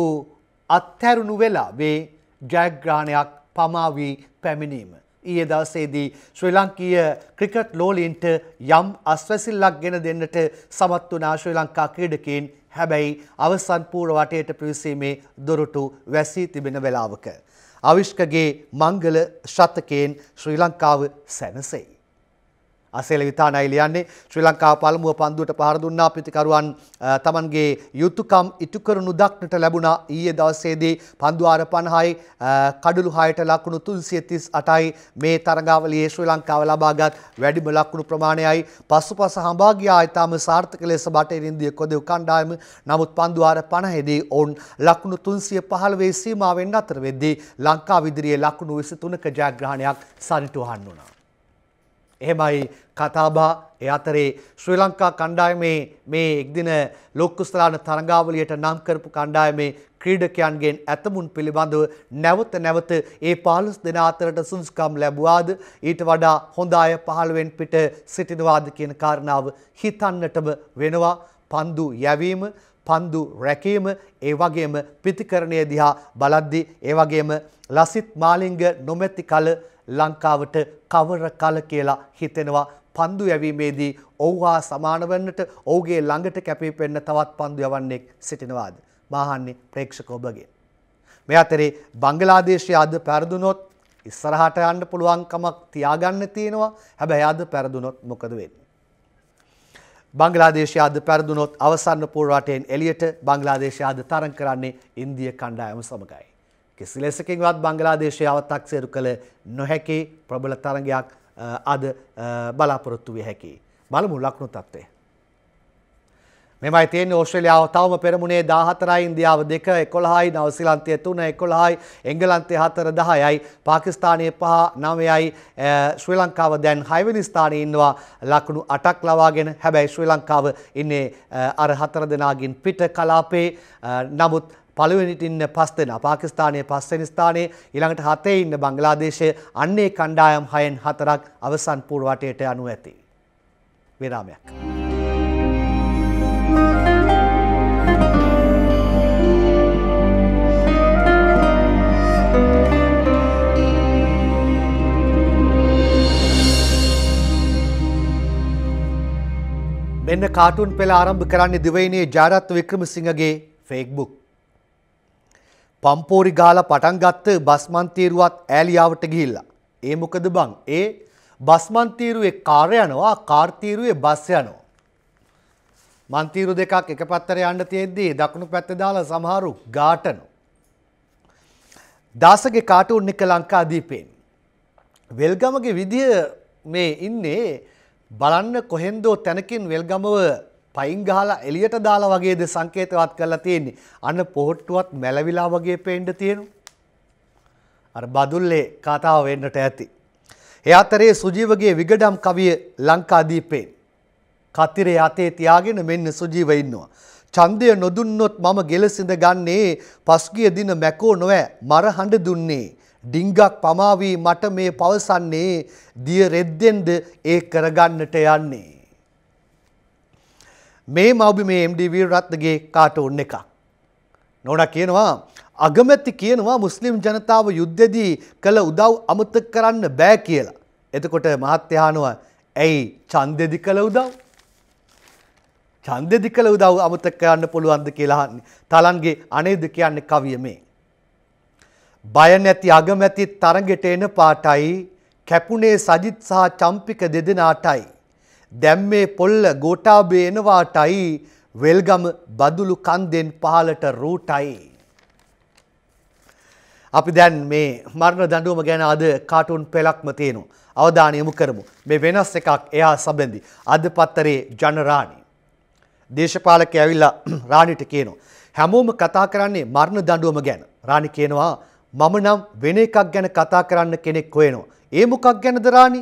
අත්හැරුණු වෙලා වේ ජයග්‍රහණයක් පමා වී පැමිණීම. ඊයේ දවසේදී ශ්‍රී ලංකීය ක්‍රිකට් ලෝලීන්ට යම් අස්වැසිල්ලක් ගෙන දෙන්නට සමත් වුණා ශ්‍රී ලංකා ක්‍රීඩකයින් හැබැයි අවසන් පූර්ව වටේට පිවිසීමේ දොරටු වැසී තිබෙන වෙලාවක. අවිශ්කගේ මංගල ශතකයෙන් ශ්‍රී ලංකාව සැනසෙයි. අසේල විතානයි ලියන්නේ. ශ්‍රී ලංකාව පළමුව පන්දුවට පහර දුන්නා ප්‍රතිකරුවන් තමන්ගේ යුතුයකම් ඉටු කරනු දක්නට ලැබුණා. ඊයේ දවසේදී පන්දුවාර 50යි කඩළු 6ට ලකුණු 338යි මේ තරගාවලියේ ශ්‍රී ලංකාව ලබාගත් වැඩිම ලකුණු ප්‍රමාණයයි. පසුපස හඹා ගියා. ඊටම සාර්ථක ලෙස බටහිර ඉන්දිය කොදෙව් කණ්ඩායම නමුත් පන්දුවාර 50දී ඔවුන් ලකුණු 315 සීමාවෙන් අතර වෙද්දී ලංකාව ඉදිරියේ ලකුණු 23ක ජයග්‍රහණයක් සනිටුහන් වුණා. එහෙමයි කතාබා ඒ අතරේ. ශ්‍රී ලංකා කණ්ඩායමේ මේ එක්දින ලෝකුස්තරාන තරඟාවලියට නම් කරපු කණ්ඩායමේ ක්‍රීඩකයන්ගෙන් ඇතමුන් පිළිබඳව නැවත නැවත ඒ 15 දෙනා අතරට සුදුසුකම් ලැබුවාද? ඊට වඩා හොඳ අය 15වෙන් පිට සිටිනවාද කියන කාරණාව හිතන්නටම වෙනවා. පන්දු යැවීම පන්දු රැකීම ඒ වගේම පිතිකරණය දිහා බලද්දී ඒ වගේම ලසිත් මාලිංග නොමැති කල ලංකාවට කවර කල කියලා හිතෙනවා. පන්දු යැවීමේදී ඔව්හා සමාන වන්නට ඔහුගේ ළඟට කැපී පෙන්න තවත් පන්දු යවන්නෙක් සිටිනවාද? මාහන්නේ ප්‍රේක්ෂක ඔබගේ. මේ අතරේ බංගලාදේශය අද පැරදුනොත් ඉස්සරහට යන්න පුළුවන්කමක් තියාගන්න තියෙනවා. හැබැයි අද පැරදුනොත් මොකද වෙන්නේ? බංගලාදේශය අද පැරදුනොත් අවසන්න පූර්වාටයෙන් එලියට බංගලාදේශය අද තරං කරන්නේ ඉන්දිය කණ්ඩායම සමගයි. කිසි ලෙසකින්වත් බංගලාදේශය අවතක්සේරු කළ නොහැකි ප්‍රබල තරගයක් අද බලාපොරොත්තු විය හැකි. බලමු ලක්ුණු තත්ත්වය. මෙමයි තියෙන ඕස්ට්‍රේලියාව තවම පෙරමුණේ 14යි ඉන්දියාව 2 11යි නවසීලන්තය 3 11යි එංගලන්තය 4 10යි පාකිස්තානය 5 9යි ශ්‍රී ලංකාව දැන් 6 වෙනි ස්ථානයේ ඉන්නවා ලකුණු 8ක් ලවාගෙන හැබැයි ශ්‍රී ලංකාව ඉන්නේ අර හතර දෙනාගින් පිට කලාපේ නමුත් පළවෙනිට ඉන්න පස් දෙනා පාකිස්තානයේ පස්වෙනි ස්ථානයේ ඊළඟට හතේ ඉන්න බංග්ලාදේශය අන්නේ කණ්ඩායම් හයෙන් හතරක් අවසන් පූර්ව වටේට යනු ඇති. විරාමයක්. මෙන්න කාටුන් පෙළ ආරම්භ කරන්නේ දිවයිනේ ජාරත් වික්‍රමසිංහගේ ෆේක්බුක් පම්පෝරි ගාලා පටන් ගත්ත බස්මන්තීරුවත් ඈලියාවට ගිහිල්ලා. ඒ මොකද බං ඒ බස්මන්තීරුවේ කාර් යනවා කාර්තීරුවේ බස් යනවා. මන්තීරු දෙකක් එක පැත්තට යන්න තියෙද්දී දකුණු පැත්තේ දාලා සමහරු ගාටනවා. දාසගේ කාටුන් එක ලංකාදීපයෙන්. වෙල්ගමගේ විදිය මේ ඉන්නේ බලන්න කොහෙන්දෝ තැනකින් වෙල්ගමව පයින් ගහලා එළියට දාලා වගේද සංකේතවත් කරලා තියෙන්නේ. අන්න පොහට්ටුවත් මැලවිලා වගේ පේන්න තියෙනවා. අර බදුල්ලේ කතාව වෙන්නට ඇති. ඒ අතරේ සුජීවගේ විගඩම් කවිය ලංකාදීපේ කතිරේ අතේ තියාගෙන මෙන්න සුජීව ඉන්නවා. ඡන්දය නොදුන්නොත් මම ගෙලසිඳ ගන්නේ පස්ගිය දින මැකෝ නොවෑ මර හඬ දුන්නේ ඩිංගක් පමාවී මට මේ පවසන්නේ දිය රෙද්දෙන්ද ඒ කරගන්නට යන්නේ. මේ මවබි මේ MD වීරරත්නගේ කාටුන් එකක්. නොන කියනවා අගමැති කියනවා මුස්ලිම් ජනතාව යුද්ධදී කළ උදව් අමතක කරන්න බෑ කියලා. එතකොට මහත්්‍යයානුව ඇයි චන්දෙදි කළ උදව්. චන්දෙදි කළ උදව් අමතක කරන්න පුළුවන්ද කියලාහන්නේ තලන්ගේ අනේද කියන්නේ කවිය මේ. බය නැති අගමැති තරගෙට එන පාටයි කැපුණේ සජිත් සහ චම්පික දෙදෙනාටයි. දැම්මේ පොල්ල ගෝටාබේ එනවාටයි වෙල්ගම බදුලු කන්දෙන් පහලට රූටයි. අපි දැන් මේ මරණ දඬුවම ගැන අද කාටුන් පෙළක්ම තියෙනවා. අවධානය යොමු කරමු. මේ වෙනස් එකක් එයා සම්බන්ධි. අද පත්තරේ ජනරාණි. දේශපාලකය ඇවිල්ලා රාණිට කියනවා. හැමෝම කතා කරන්නේ මරණ දඬුවම ගැන. රාණි කියනවා මම නම් වෙන එකක් ගැන කතා කරන්න කෙනෙක් හොයනවා. ඒ මොකක් ගැනද රාණි?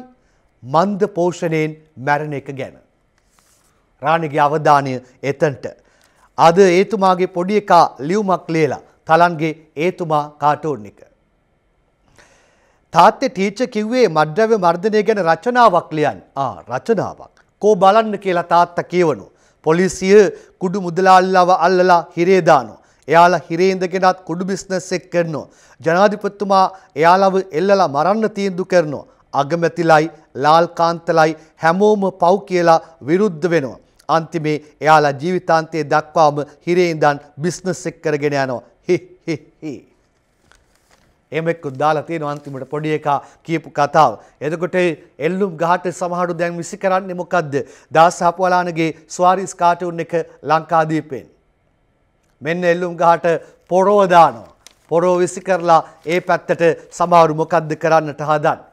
මන්ද පෝෂණයෙන් මැරණ එක ගැන. රාණිගේ අවධානය එතන්ට. අද ඒතුමාගේ පොඩි එකා ලියුමක් ලියලා තලන්ගේ ඒතුමා කාටෝන් එක. තාත්තේ ටීචර් කිව්වේ මද්ද්‍රව්‍ය මර්ධනය ගැන රචනාවක් ලියන්න. ආ රචනාවක්. කෝ බලන්න කියලා තාත්තා කියවනු. පොලිසිය කුඩු මුදලාල්ලව අල්ලලා හිරේ දානවා. එයාලා හිරේ ඉඳගෙනත් කුඩු බිස්නස් එක කරනවා. ජනාධිපතිතුමා එයාලව එල්ලලා මරන්න තීන්දුව කරනවා. අගමැතිලයි ලාල් කාන්තලයි හැමෝම පව් කියලා විරුද්ධ වෙනවා. අන්තිමේ එයාලා ජීවිතාන්තයේ දක්වාම හිරේ ඉඳන් බිස්නස් එක කරගෙන යනවා. හි හි හි. එමෙක්කුත් දාලා තියෙන අන්තිමට පොඩි එකා කියපු කතාව. එතකොට එල්ලුම් ගහට සමහරු දැන් විසි කරන්නේ මොකද්ද? දාස හපවලානගේ ස්වාරිස් කාටුන් එක ලංකාදීපෙන්. මෙන්න එල්ලුම් ගහට පොරෝ දානවා. පොරෝ විසි කරලා ඒ පැත්තට සමහරු මොකද්ද කරන්නට හදන්නේ.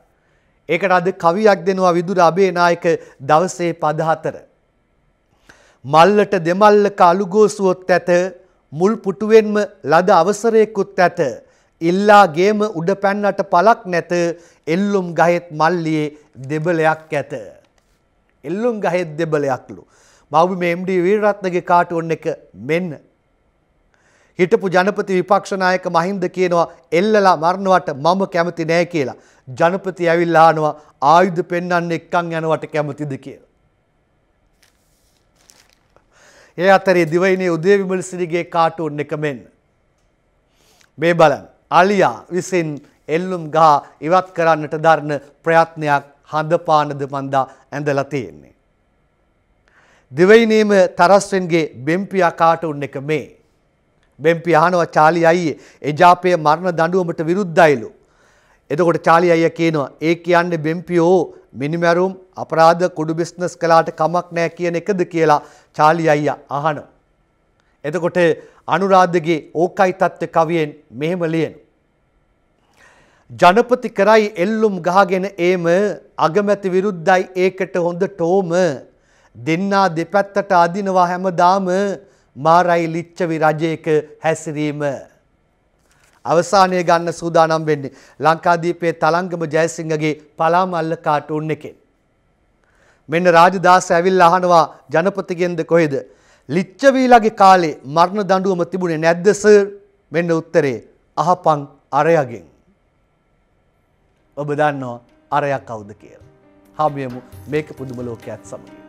ඒකට අද කවියක් දෙනවා විදුර අබේනායක දවසේ පද හතර. මල්ලට දෙමල්ලක අලුගෝසුවොත් ඇත මුල් පුටුවෙන්ම ලද අවසරයකුත් ඇත. ඉල්ලා ගේම උඩ පැන්නට පලක් නැත එල්ලුම් ගහෙත් මල්ලියේ දෙබලයක් ඇත. එල්ලුම් ගහෙත් දෙබලයක්ලු. මවබි මේ MD වීරරත්නගේ කාටුවන් එක මෙන්න. හිටපු ජනපති විපක්ෂනායක මහින්ද කියනවා එල්ලලා මරණවට මම කැමති නෑ කියලා. ජනපති ඇවිල්ලානවා ආයුධ පෙන්වන්න එක්කන් යනවට කැමතිද කියලා. ඒ අතරේ දිවයිනේ උදේ විමලසිරිගේ කාටුන් එක මෙන්න. මේ බලන්න අලියා විසින් එල්ලුම් ගහ ඉවත් කරන්නට දරන ප්‍රයත්නයක් හඳපානද මන්දා ඇඳලා තියෙන්නේ. දිවයිනේම තරස්වෙන්ගේ බෙම්පියා කාටුන් එක මේ. බෙම්පි අහනවා චාලි අයියේ එජාපය මරණ දඬුවමට විරුද්ධයිලු. එතකොට චාලි අයියා කියනවා ඒ කියන්නේ බෙම්පියෝ මිනිමැරුම් අපරාධ කුඩු බිස්නස් කළාට කමක් නැහැ කියන එකද කියලා චාලි අයියා අහනවා. එතකොට අනුරාධගේ ඕකයි තත්ත්ව කවියෙන් මෙහෙම ලියන. ජනපති කරයි එල්ලුම් ගහගෙන ඒම අගමැති විරුද්ධයි ඒකට හොඳ ටෝම දෙන්නා දෙපැත්තට අදිනවා හැමදාම මාරයි ලිච්චවි රජයක හැසිරීම. අවසානය ගන්න සූදානම් වෙන්නේ ලංකාදීපයේ තලංගම ජයසිංහගේ පලාමල්ල කාටුන් එකෙන්. මෙන්න රාජදාස ඇවිල් අහනවා ජනපතිගෙන්ද කොහෙද. ලිච්චවීලගේ කාලේ මරණ දඬුවම තිබුණේ නැද්ද සර් මෙන්න උත්තරේ අහපං අරයගෙන්. ඔබ දන්නවා අරයක් කවුද කියලා. හාමියමු මේක පුදුම ලෝකයක් සමගින්.